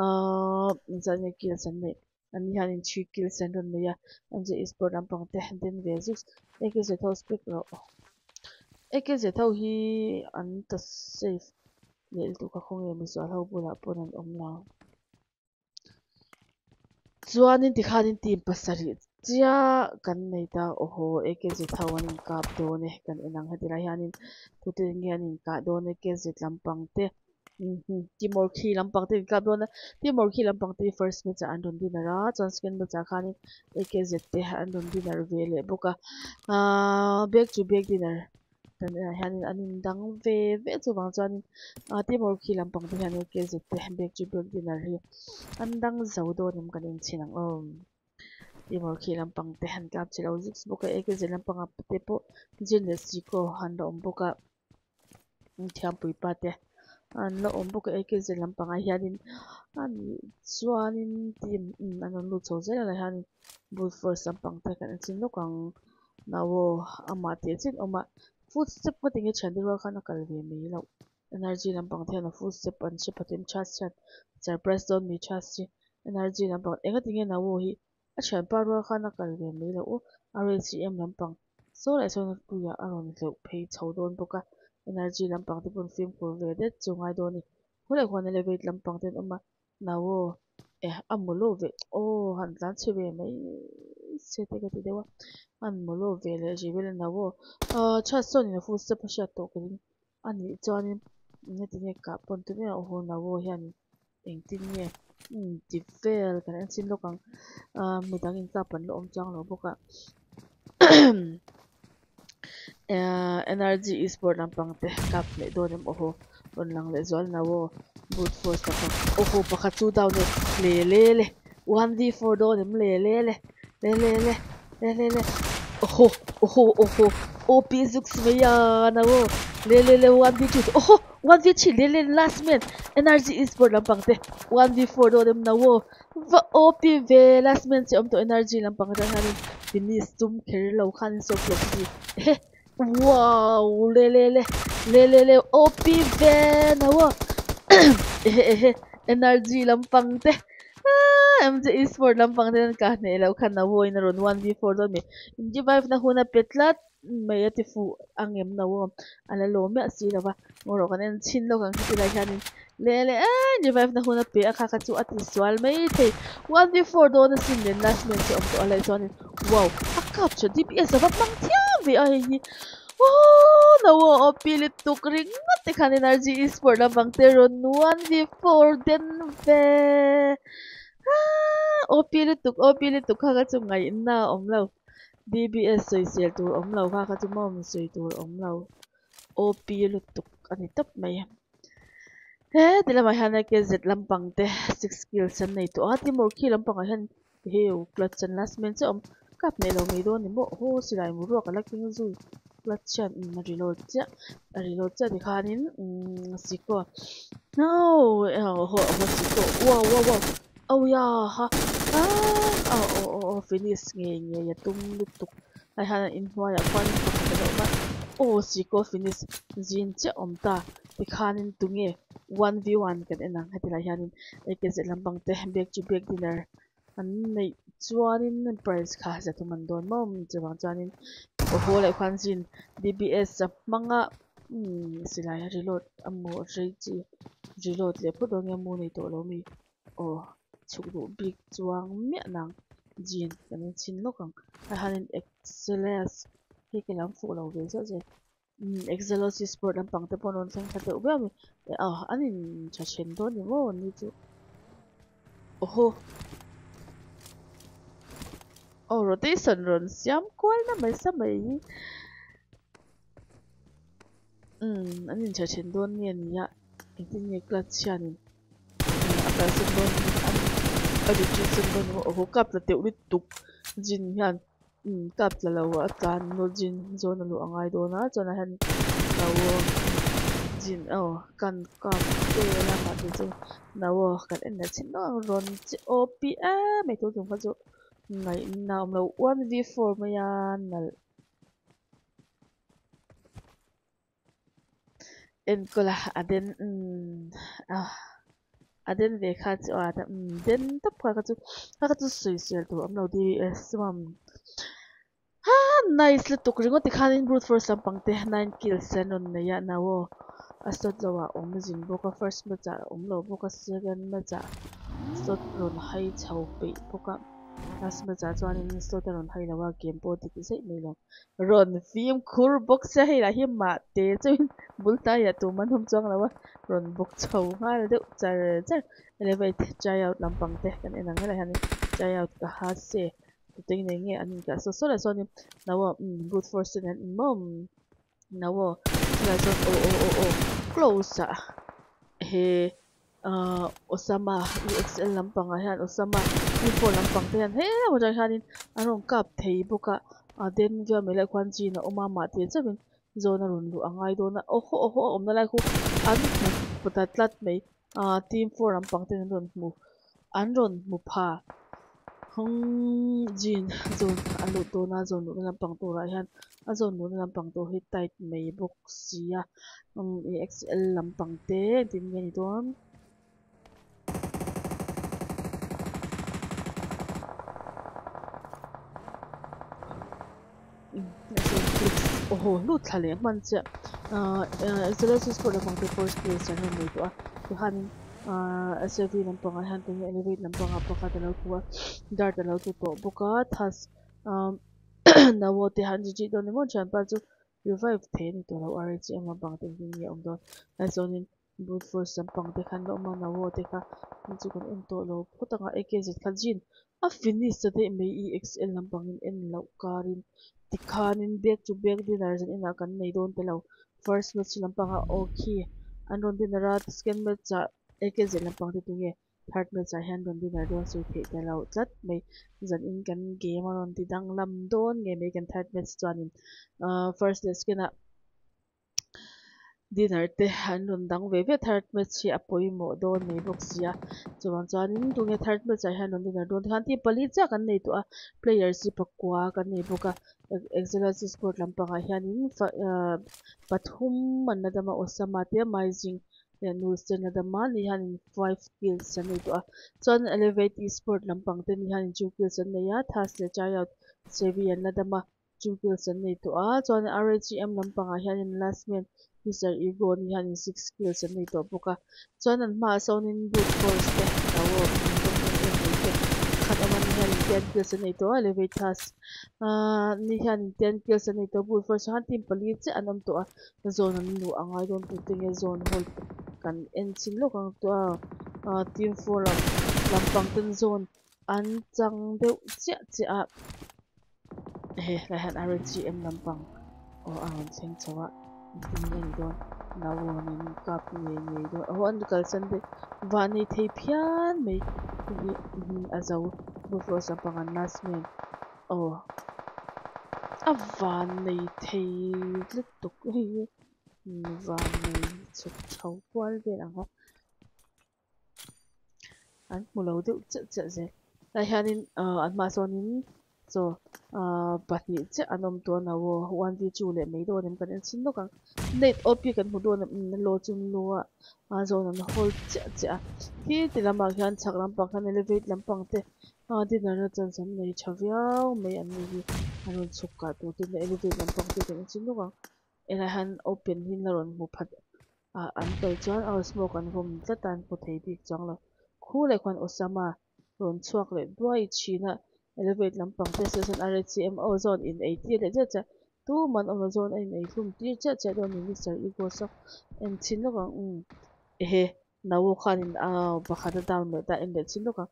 a zanya kil san nei an ni hanin three kil san ron meya mg esport lampang te han den ve zus eke se thos spek ro eke se thau hi an ta safe lel tu ka khong e mi so ho bula pon an om la chuanin ti khanin tim pasari chia kan nei ta o ho eke je thawan kap do ne kan enang hatira hianin tute ngianin ka do ne ke je lampang te timor khi lampang te ka do na timor khi lampang te first match an don din ra chance second match khanin eke je te an don din ar vele boka back to back dinner tan hianin anin dang ve ve chu wang chuanin timor khi lampang te hian ke je te back to back dinner hi an dang zau do nim kan in chinang om imor khi lampang te han kap chilo zix boka eke je lampang a te po. Jin le si ko han lo boka thiam pui pa te. An lo om boka eke je lampang a hianin, an chuanin tim mm, an lu cho je la hianin bul first lampang te kan chin lo kang nawo ama te chin oma food step ko tinge chan de khana kal ve me lo. Energy lampang te na food step an che patim chas chan. Surprise don mi chas chi energy lampang enga tinge nawo hi Achebara khana kalve me la số RACM lampang solar sawn kuya aron hleuh phei chho dawn bawka energy lampang te pawh film kul ve det chungai dawn ni hulai huan elevate lampang ten awma nawo eh amulo ve o han tlan chhive mai se te ka ti dewa amulo ve le jivel nawo a chat sawn in fu se pasha to anh, ani chuanin ne ti ne ka pon tu me nào ô, hiện hian engtin nhé ti vel kan an chin mười tám nghìn ka pan lo om chang lo boka energy esport lampang te kap le em ô hô on lang le zol na wo boot force ta oho pakhat chu down le le le 1v4 lê lê le le le le le le le le le ô hô ô OP zuk meya na wo Lele 1v2. Oho! 1v3. Lele last man. NRG is for lampang te. 1v4 do dem na wo. Va OP ve last man si om to NRG lampang te hanin. Binis tum kiri lau khan so flop si. Eh. Wow. Lele le. Lele le. OP ve na wo. eh eh eh. NRG lampang te. Ah, MJ is for lampang te. Kahne lau khan na wo in run 1v4 do mi. MG5 na huna petlat. mai a phụ anh em no ala lo me si lo ba. Mo ro kan en cái lo kan ti cái hian le le a ni vai na huna pe a kha kha chu ati swal mai te. What before đó nó xin đến last men chu om to ala chon wow a đi bây giờ va mang thia ve a hi Oh, nawa o pilit tukring na tikhan energy e-sport na bang tero 1v4 den ve. Ah, o pilit tuk, o pilit tuk, kaga ngay na om lao. BBS sui sel tur om lo kha kaka chung mom sui tur om lo. OP lu tuk ani tap mai. He, tila mai hana ke zet lampang te 6 kills san nei to. Ati mor khi lampang a ahan heu clutch san last man se om kap nei lo mi do ni mo ho silai mu ruak kala king zu clutch in reload cha reload cha dikhanin siko no ho ho siko wow wow wow oh ya ha. Ah oh oh oh finish nge nge ya tum tuk ai hana in hwa ya kwan ka ka ba oh có finish jin cha omta dikhanin tunge 1v1 kan enang hatila hianin ekz lampang te back to back dinner. An nei chuanin price kha za thuman don mom chuwang chuanin oho lai khan jin dbs manga ừ, silai reload. Amu chi. reload le phu dong amu nei to lo mi. Oh chuk du big chuang me nang jin kan chin lo kang a hanin excellence he ke lam fu lo ve za je excelos sport lam pang te pon on sang khate uba mi a anin cha chen do ni mo ni chu oho Oh, rotation run siam kual na mai sa mai. Hmm, anin cha chen don ni ani ya. Iti ni clutch yan. Aka sun adi chin sun don mo oh kap la te ulit tuk jin yan. Hmm, kap la lawa kan no jin zo na lu angai do na cho na han lâu, jin oh kan kap te la ma te zo na wo kan en na chin no ron chi op a mai to jong fa zo ngày nào mà one v four mà ya nal en kola aden ah aden ve kha chu ada den tap kha ka chu kha chu sui sui tu am no di smam ha nice le tuk ringo ti khanin brute force sampang te 9 kills sanon na ya na wo asot lawa om jin boka first ma cha om lo boka second ma cha sot ron hai chau pe thì asma cha chuan in so ta ron hai lawa game po ti ki sei mai lo ron film khur box se hei la hi ma te chuin bulta ya tu man chơi chang lawa ron box chho nga le deuh char char elevate try out lampang te kan enang la hani try out ka ha se tu ting ne nge an ka so so la so ni nawa good for and mom nawa la so o o o o close he uh, Osama EXL lampang a hian Osama info lampang te hian he mo jang hianin anong kap thei boka a den via me lai kwan chi na oma ma te chawin zona run lu angai do na oho oho om na lai khu an mu puta tlat mai a team 4 lampang te ron mu an ron mu pha hong jin zon lu to na zon lu lampang to ra hian a zon lu lampang to hi tight mei box sia um EXL lampang te tin nge ni don oho lu thale man che excellency sport among the first place jan han to to han SLT lampang a han tung elevate lampang a paka da lo kuwa dar da lo tu to boka thas na wo te han ji do ne mo chan pa chu revive the ni to lo RH am lampang te ni om do na zonin brute force lampang te khan lo ma na wo te kha chu kan en to lo photanga AKZ khan jin a finish sa te mai e lampang in en lo karin. Tikhanin back to back dinner zan ina kan nei don te lo first match lampanga okay an ron din ra scan match cha ekz lampang te tunge. Third match ah hian ron din ra don sui te lo chat mai zan in kan game ron ti dang lam don nge mai kan third match chuanin uh, first match kena dinner te an ron dang ve ve third match hi apoi mo do nei bok sia chuan chuan in tunge third match a hian ron dinner don khan ti pali cha kan nei tu a player si pakwa kan nei boka excellence sport lampang a hian in uh, pathum man dama osama te amazing news chen dama ni han 5 kills san nei to a chuan elevate sport lampang te ni han 2 kills san nei a. Thas le chai out sevian dama 2 kills san nei to a chuan rgm lampang a hian last man Mr. Ego ni hanin 6 kills an nei to boka chuan an hma sawn in brute force te nawo khat aman ni hanin 10 kills nei to elevate has ah ni hian 10 kills nei to bu force han team pali che anam to a uh, zone an lu angai don tu te zone hol kan en chin lo kang to a team four lam lampang oh, ten zone. An chang deuh chia chia he lai han rgm lampang. O ang cheng chawa tin nei don nawonin kap nge nge do aho an kal san de vani thei phian me hi azau bu fo sa pangan nasmen o a van nei thei lit tuk hi van nei chuk chau kwal ve ang ho an mulo de ch ch ze la hianin an ma sonin so pahnih che anom to nào vô one v two le mei do nem kan en sin no kang net op kan mu do na lo chung lo a a zo na hol che che a hi ti lama hian chak lam pang kan elevate lam pang te a di na ra chan sam nei anh mei an ni aron chuk ka tu ti na elevate lam pang te kan sin no kang ela han open hin na một mu phat a an pai chuan a smoke an vom tlatan pu thei bik chẳng lo khu le khan osama ron chuak le duai china elevate lampang te session rhcmo zone in 80 le cha cha tu man ozone in 8 kum ti cha cha don minister ego so en chin lo kang um he nawo khan in a bakha da down le ta en le chin lo kang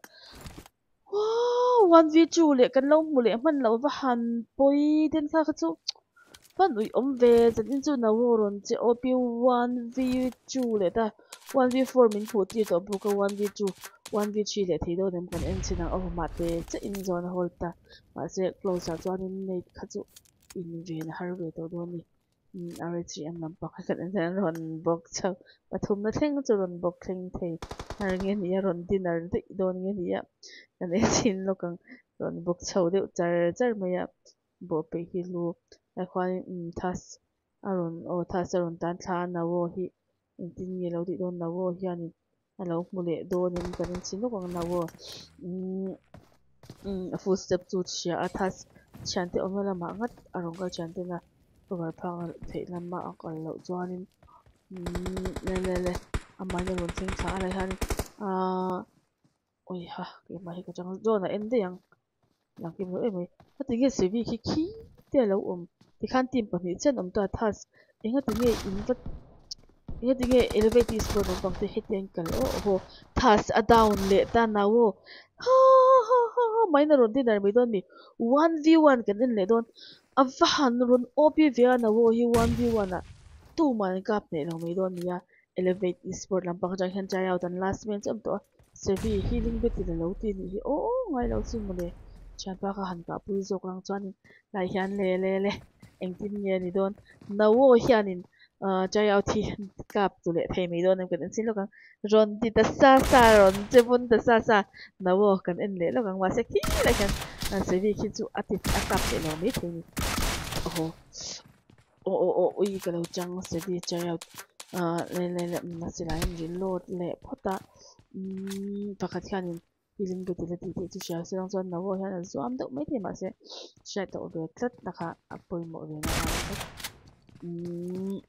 wow one v two le kan lo mu le man lo va han poi den kha kha chu pan ui om ve chan in chu nawo ron che op one v two le ta one v four, min phu ti to bu ka one v two, one v three le thei do dem kan en china oh ma te che in zone hol ta ma se close a chuan in nei kha chu in ve về har ve to do ni RH am lam pak kan en san ron bok chau pathum na theng chu ron bok theng thei har nge ni ron dinner de don nge ni ya kan en chin lo kang ron bok chau de char char ma ya bo pe hi lu ai khwan mm, thas aron o, thas aron tan thla na wo hi in tin nge lo di don na wo hianin alo mule donin kanin sino kang nawo. Mm, mm full step chu chia athas chante omala ma ngat arong ka chante na pawar phang thei a kal lo chuanin le le le amai amani ron thing tha lai han a oi ha, ke ma hi ka chang zona ende yang lang kim lo ati ge sevi khi khi te lo om. Ti khan tim pahnih chen om ta thas enga tinge in nga dinge elevate is ko bang te hiten kal o ho thas a down le ta na wo ha ha ha ha mai na ron dinar mai don ni 1v1 kan in le don a van ron op via na wo hi 1v1 a tu man kap ne lo mai don ya elevate esport lam pang jang han cha yaw tan last man cham to sevi healing bit ti lo ti ni hi o ngai lo sin mo le chan pa ka han ka pu zok lang chuan lai hian le le le eng tin nge ni don na wo hianin cho yêu thì gặp tụ lệ thầy mấy đôi em cần xin lúc càng ron thì ta xa xa ron chế vốn ta xa xa nó vô cần em lệ lúc càng mà sẽ khi lại cần là sẽ vì khi chú ắt thì ắt gặp để nó mấy thầy ồ ồ ồ ồ ui cái đầu trắng sẽ vì cho yêu à lệ lệ lệ mà sẽ lại em reload lệ phát ta fakat kan feeling cái tila titi tu siya silang son na wo yan so am do mấy thầy mà sẽ sẽ tổ về tất naka apoy mo về na um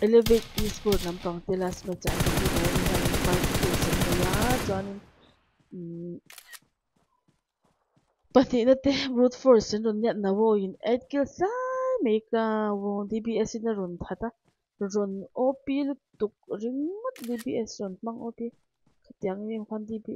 elevate esport nam trong te las ma cha ni ni ni ha ni pa ki sen ya um na te brute force ron net na wo in 8 mấy sa make wo dbs in ron thata ron op tuk ring mat dbs ron mang op khatiang ning khan dbs